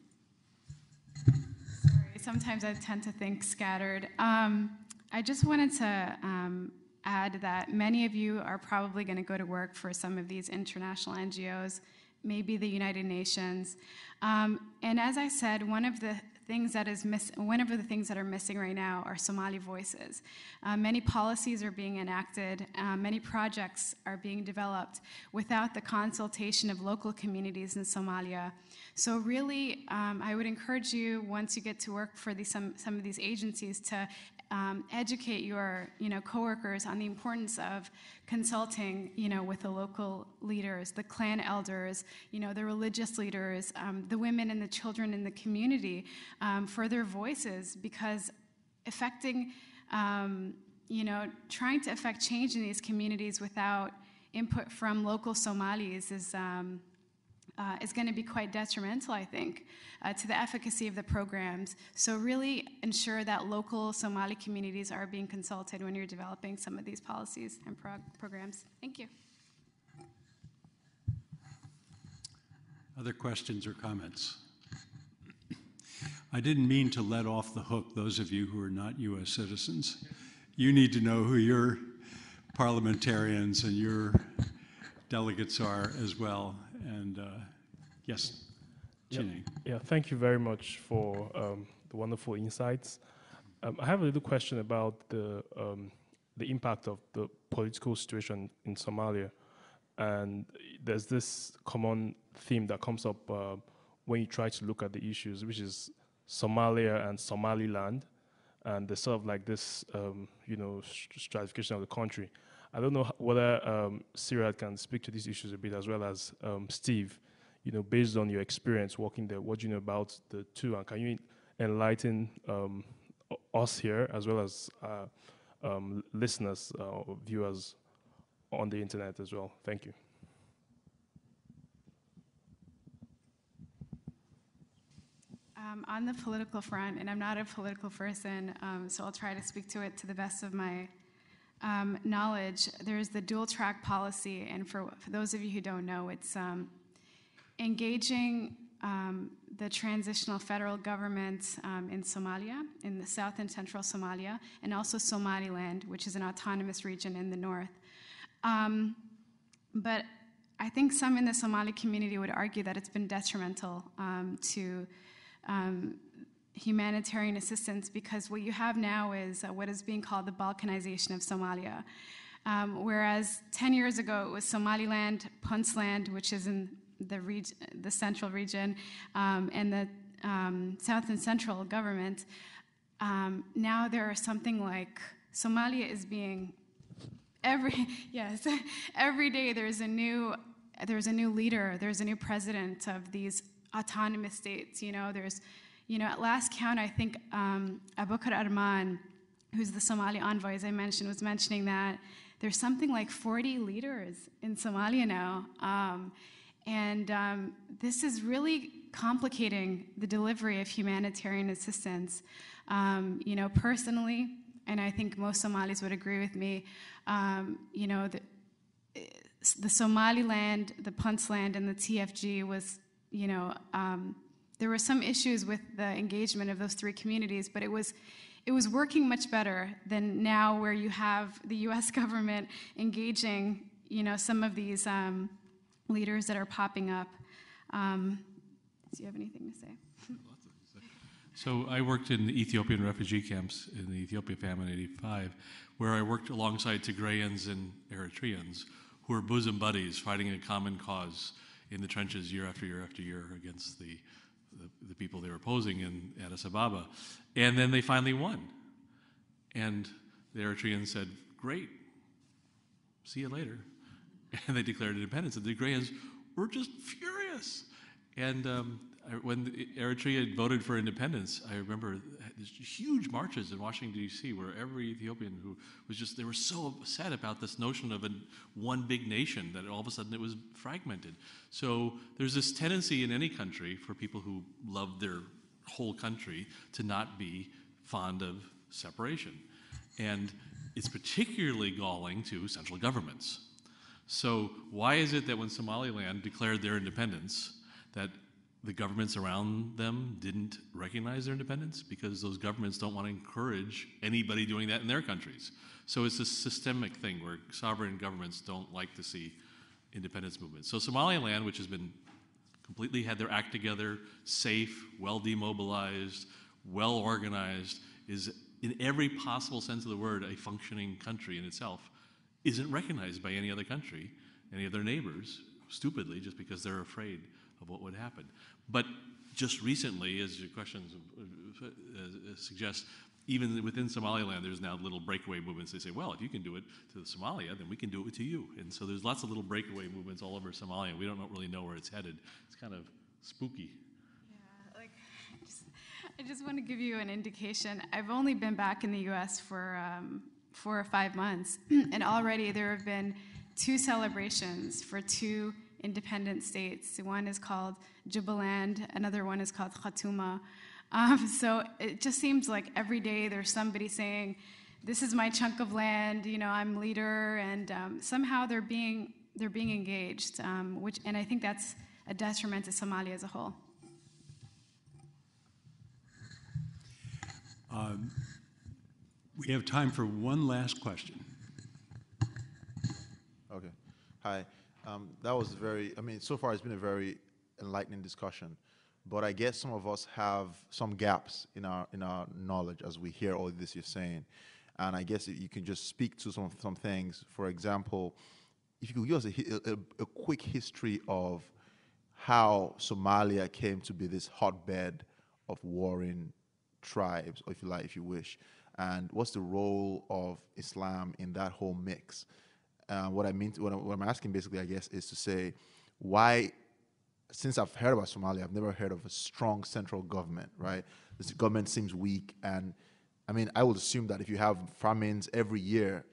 Sometimes I tend to think scattered. Um, I just wanted to um, add that many of you are probably going to go to work for some of these international NGOs, maybe the United Nations. Um, and as I said, one of the things that is miss- one of the things that are missing right now are Somali voices. Uh, many policies are being enacted, uh, many projects are being developed without the consultation of local communities in Somalia. So really, um, I would encourage you once you get to work for some some of these agencies to um, educate your you know coworkers on the importance of consulting you know with the local leaders the clan elders you know the religious leaders um, the women and the children in the community um, for their voices because affecting um, you know trying to affect change in these communities without input from local somalis is um, uh, is going to be quite detrimental, I think, uh, to the efficacy of the programs. So, really ensure that local Somali communities are being consulted when you're developing some of these policies and prog- programs. Thank you. Other questions or comments? I didn't mean to let off the hook those of you who are not U.S. citizens. You need to know who your parliamentarians and your delegates are as well. And uh, yes. Yeah, thank you very much for um, the wonderful insights. Um, I have a little question about the um, the impact of the political situation in Somalia, and there's this common theme that comes up uh, when you try to look at the issues, which is Somalia and Somaliland, and there's sort of like this, um, you know, stratification of the country. I don't know whether um, can speak to these issues a bit as well as um, Steve. You know, based on your experience working there, what do you know about the two, and can you enlighten um, us here as well as uh, um, listeners, uh, viewers on the internet as well? Thank you. Um, on the political front, and I'm not a political person, um, so I'll try to speak to it to the best of my um, knowledge, there's the dual track policy, and for, for those of you who don't know, it's um, engaging um, the transitional federal government um, in Somalia, in the south and central Somalia, and also Somaliland, which is an autonomous region in the north. Um, but I think some in the Somali community would argue that it's been detrimental um, to humanitarian assistance because what you have now is uh, what is being called the Balkanization of Somalia. Um, whereas 10 years ago it was Somaliland, Puntland, which is in the, reg- the central region, um, and the um, south and central government, um, now there are something like Somalia is being every yes every day there's a new there's a new leader there's a new president of these autonomous states you know there's you know, at last count, I think um, Abukar Arman, who's the Somali envoy, as I mentioned, was mentioning that there's something like 40 leaders in Somalia now. Um, and um, this is really complicating the delivery of humanitarian assistance. Um, you know, personally, and I think most Somalis would agree with me, um, you know, the, the Somaliland, the Puntland, and the TFG was you know, um, there were some issues with the engagement of those three communities, but it was it was working much better than now, where you have the U.S. government engaging, you know, some of these um, leaders that are popping up. Um, do you have anything to say? So I worked in the Ethiopian refugee camps in the Ethiopia famine in 85, where I worked alongside Tigrayans and Eritreans who were bosom buddies fighting a common cause in the trenches year after year after year against the, the, the people they were opposing in Addis Ababa. And then they finally won. And the Eritreans said, Great, see you later. And they declared independence. And the Tigrayans were just furious. And um, when Eritrea voted for independence, I remember there's huge marches in Washington D.C. where every Ethiopian who was just they were so upset about this notion of a one big nation that all of a sudden it was fragmented. So there's this tendency in any country for people who love their whole country to not be fond of separation, and it's particularly galling to central governments. So why is it that when Somaliland declared their independence, that the governments around them didn't recognize their independence because those governments don't want to encourage anybody doing that in their countries. So it's a systemic thing where sovereign governments don't like to see independence movements. So Somaliland, which has been completely had their act together, safe, well demobilized, well organized, is in every possible sense of the word a functioning country in itself, isn't recognized by any other country, any of their neighbors, stupidly, just because they're afraid of what would happen. But just recently, as your questions uh, suggest, even within Somaliland, there's now little breakaway movements. They say, well, if you can do it to Somalia, then we can do it to you. And so there's lots of little breakaway movements all over Somalia. We don't really know where it's headed. It's kind of spooky. Yeah, like, I just, I just want to give you an indication. I've only been back in the U.S. for um, four or five months, and already there have been two celebrations for two independent states. One is called Jubaland, another one is called Khatumo. Um, so it just seems like every day there's somebody saying, "This is my chunk of land," you know, I'm leader, and um, somehow they're being they're being engaged, um, which and I think that's a detriment to Somalia as a whole. We have time for one last question. Okay. Hi. Um, that was very, I mean, so far it's been a very enlightening discussion, but I guess some of us have some gaps in our, in our knowledge as we hear all this you're saying. And I guess you can just speak to some, some things. For example, if you could give us a, a, a quick history of how Somalia came to be this hotbed of warring tribes, or if you like, if you wish, and what's the role of Islam in that whole mix? Uh, what I mean, to, what, I, what I'm asking basically, I guess, is to say why, since I've heard about Somalia, I've never heard of a strong central government, right? This government seems weak, and I mean, I would assume that if you have famines every year,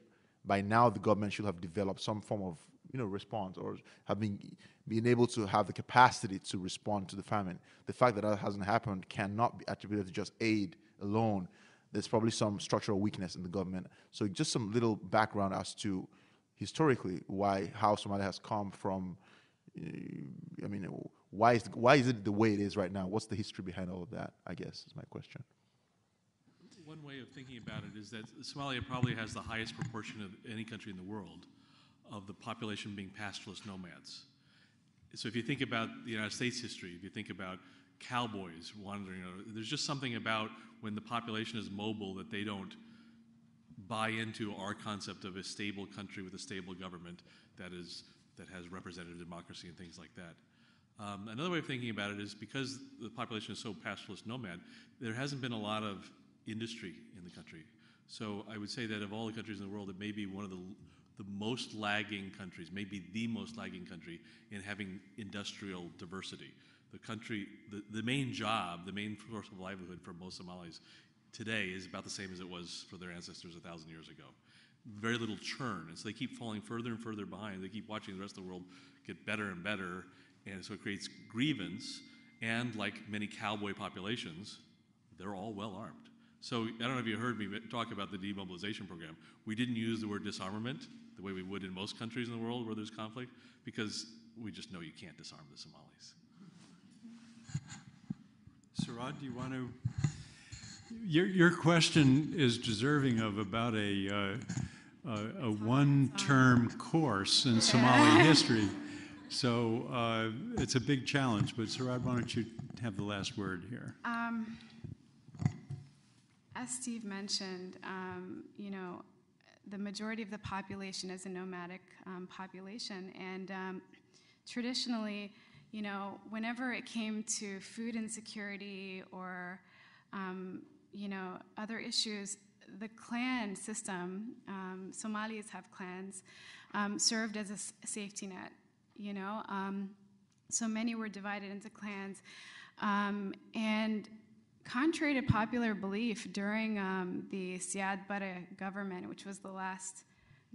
by now the government should have developed some form of you know response or having been able to have the capacity to respond to the famine. The fact that that hasn't happened cannot be attributed to just aid alone. There's probably some structural weakness in the government. So just some little background as to historically why how Somalia has come from. Uh, I mean, why is why is it the way it is right now? What's the history behind all of that? I guess is my question. One way of thinking about it is that Somalia probably has the highest proportion of any country in the world of the population being pastoralist nomads. So if you think about the United States history, if you think about cowboys wandering, there's just something about when the population is mobile that they don't buy into our concept of a stable country with a stable government that is that has representative democracy and things like that. Um, another way of thinking about it is because the population is so pastoralist nomad, there hasn't been a lot of industry in the country. So I would say that of all the countries in the world, it may be one of the the most lagging countries, maybe the most lagging country in having industrial diversity. The country, the, the main job, the main source of livelihood for most Somalis today is about the same as it was for their ancestors a thousand years ago. Very little churn, and so they keep falling further and further behind. They keep watching the rest of the world get better and better, and so it creates grievance. And like many cowboy populations, they're all well armed. So I don't know if you heard me talk about the demobilization program. We didn't use the word disarmament the way we would in most countries in the world where there's conflict because we just know you can't disarm the Somalis. Sirad, do you want to? Your, your question is deserving of about a, uh, a, a one-term course in Somali history. So uh, it's a big challenge, but Sirad, why don't you have the last word here? Um, as Steve mentioned, um, you know, the majority of the population is a nomadic um, population, and um, traditionally, you know, whenever it came to food insecurity or, um, you know, other issues, the clan system, um, Somalis have clans, um, served as a safety net, you know. Um, so many were divided into clans. Um, and contrary to popular belief, during um, the Siad Barre government, which was the last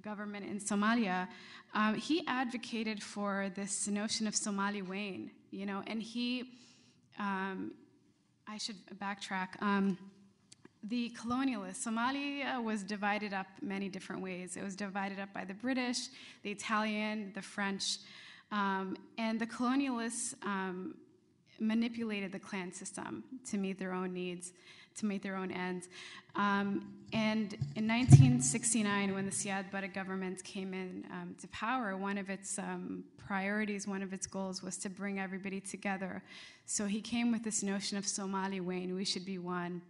government in Somalia, um, he advocated for this notion of Somali Wayne, you know, and he, um, I should backtrack. Um, the colonialists, Somalia was divided up many different ways. It was divided up by the British, the Italian, the French, um, and the colonialists um, manipulated the clan system to meet their own needs, to meet their own ends. Um, and in 1969, when the Siad Barre government came in um, to power, one of its um, priorities, one of its goals was to bring everybody together. So he came with this notion of Somali Wayne, we should be one.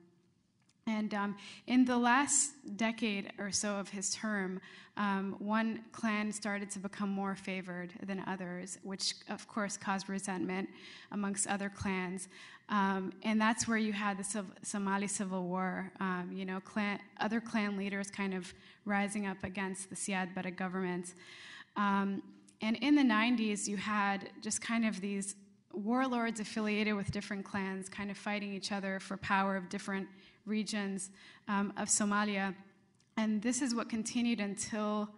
And um, in the last decade or so of his term, um, one clan started to become more favored than others, which of course caused resentment amongst other clans. Um, and that's where you had the Civ- Somali Civil War, um, you know, clan, other clan leaders kind of rising up against the Siad Barre government. Um, and in the 90s, you had just kind of these warlords affiliated with different clans kind of fighting each other for power of different regions um, of Somalia. And this is what continued until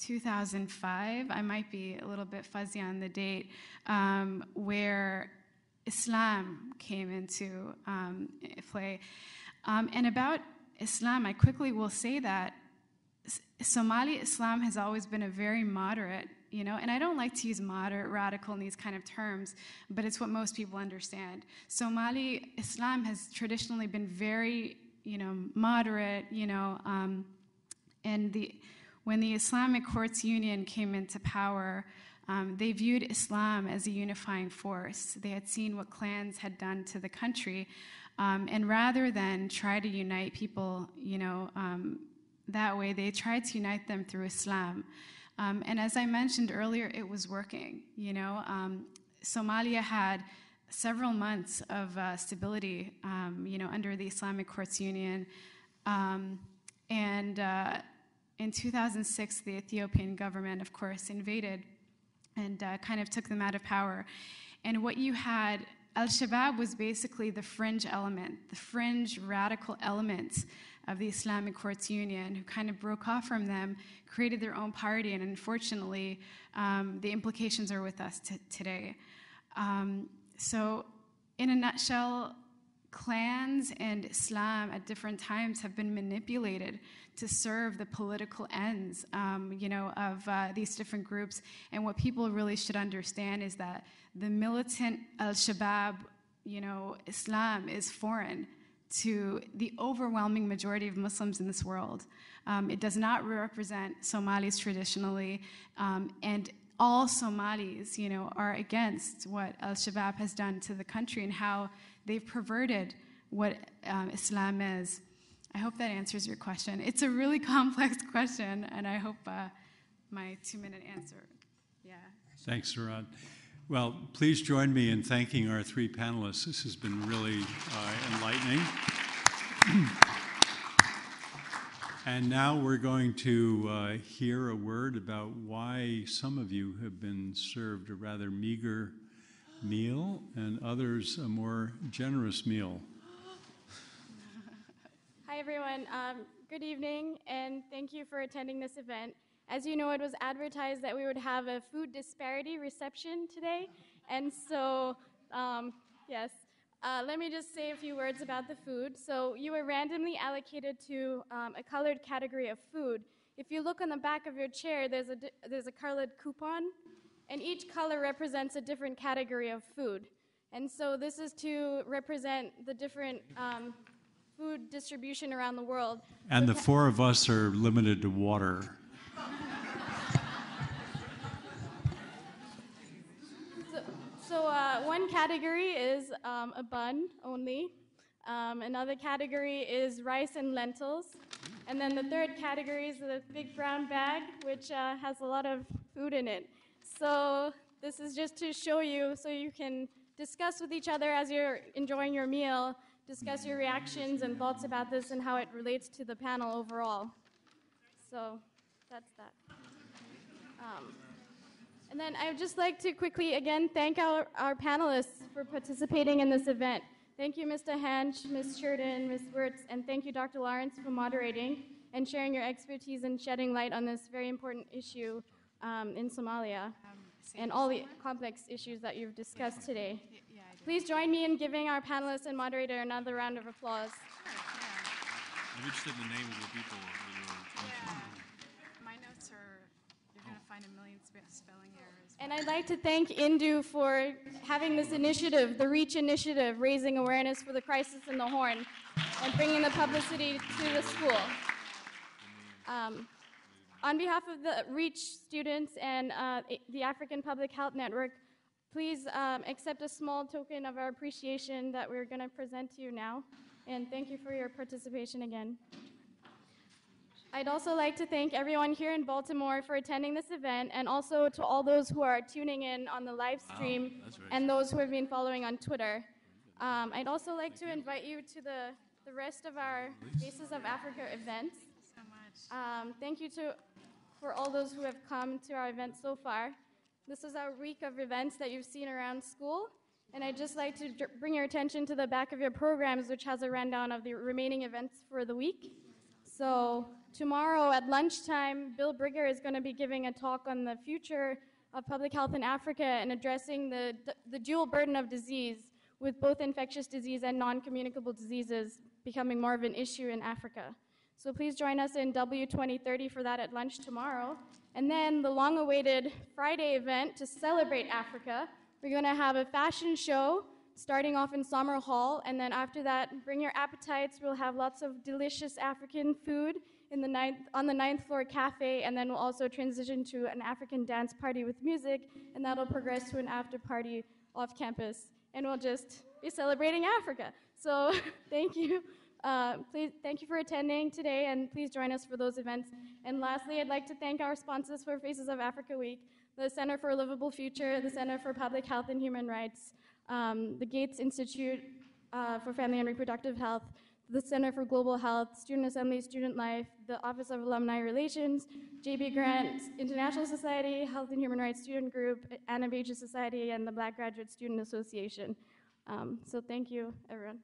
2005. I might be a little bit fuzzy on the date, um, where Islam came into um, play. Um, and about Islam, I quickly will say that Somali Islam has always been a very moderate, you know, and I don't like to use moderate, radical in these kind of terms, but it's what most people understand. Somali Islam has traditionally been very, you know, moderate, you know, um, and the when the Islamic Courts Union came into power, um, they viewed Islam as a unifying force. They had seen what clans had done to the country, um, and rather than try to unite people, you know, um, that way, they tried to unite them through Islam. Um, and as I mentioned earlier, it was working. You know, um, Somalia had several months of uh, stability, um, you know, under the Islamic Courts Union, um, and uh, in 2006, the Ethiopian government, of course, invaded and uh, kind of took them out of power. And what you had, Al Shabaab was basically the fringe element, the fringe radical element of the Islamic Courts Union, who kind of broke off from them, created their own party, and unfortunately, um, the implications are with us t- today. Um, so, in a nutshell, clans and Islam at different times have been manipulated to serve the political ends, um, you know, of uh, these different groups. And what people really should understand is that the militant Al-Shabaab, you know, Islam is foreign to the overwhelming majority of Muslims in this world. Um, it does not represent Somalis traditionally, um, and all Somalis, you know, are against what Al Shabaab has done to the country and how they've perverted what um, Islam is. I hope that answers your question. It's a really complex question, and I hope uh, my two-minute answer. Yeah. Thanks, Sirad. Well, please join me in thanking our three panelists. This has been really uh, enlightening. and now we're going to uh, hear a word about why some of you have been served a rather meager meal and others a more generous meal. Hi, everyone. Um, good evening, and thank you for attending this event. As you know, it was advertised that we would have a food disparity reception today, and so, um, yes, uh, let me just say a few words about the food. So, you were randomly allocated to um, a colored category of food. If you look on the back of your chair, there's a, there's a colored coupon, and each color represents a different category of food. And so this is to represent the different um, food distribution around the world. And So the four of us are limited to water. So, uh, one category is um, a bun only. Um, another category is rice and lentils. And then the third category is the big brown bag, which uh, has a lot of food in it. So this is just to show you so you can discuss with each other as you're enjoying your meal, discuss your reactions and thoughts about this and how it relates to the panel overall. So that's that. Um, and then I would just like to quickly again thank our, our panelists for participating in this event. Thank you, Mr. Hansch, Ms. Sheridan, Ms. Wirtz, and thank you, Dr. Lawrence, for moderating and sharing your expertise and shedding light on this very important issue um, in Somalia and all the complex issues that you've discussed today. Please join me in giving our panelists and moderator another round of applause. I'm interested in the names of the people that you. My notes are, you're going to find a million spe- spelling errors. And I'd like to thank Indu for having this initiative, the REACH initiative, raising awareness for the crisis in the Horn and bringing the publicity to the school. Um, on behalf of the REACH students and uh, the African Public Health Network, please um, accept a small token of our appreciation that we're going to present to you now. And thank you for your participation again. I'd also like to thank everyone here in Baltimore for attending this event and also to all those who are tuning in on the live stream that's very and those who have been following on Twitter. Um, I'd also like to invite you to the, the rest of our Faces of Africa events. So much. Um, thank you to, for all those who have come to our event so far. This is our week of events that you've seen around school. And I'd just like to dr- bring your attention to the back of your programs, which has a rundown of the remaining events for the week. So, tomorrow at lunchtime, Bill Brieger is going to be giving a talk on the future of public health in Africa and addressing the, the dual burden of disease, with both infectious disease and non communicable diseases becoming more of an issue in Africa. So, please join us in W2030 for that at lunch tomorrow. And then the long awaited Friday event to celebrate Africa. We're going to have a fashion show starting off in Sommer Hall, and then after that, bring your appetites. We'll have lots of delicious African food in the ninth, on the ninth floor cafe, and then we'll also transition to an African dance party with music, and that'll progress to an after party off campus, and we'll just be celebrating Africa. So thank you. Uh, please, thank you for attending today, and please join us for those events. And lastly, I'd like to thank our sponsors for Faces of Africa Week, the Center for a Livable Future, the Center for Public Health and Human Rights, um, the Gates Institute uh, for Family and Reproductive Health, the Center for Global Health, Student Assembly, Student Life, the Office of Alumni Relations, JB Grant International Society, Health and Human Rights Student Group, Anna Anabasia Society, and the Black Graduate Student Association. Um, so thank you, everyone.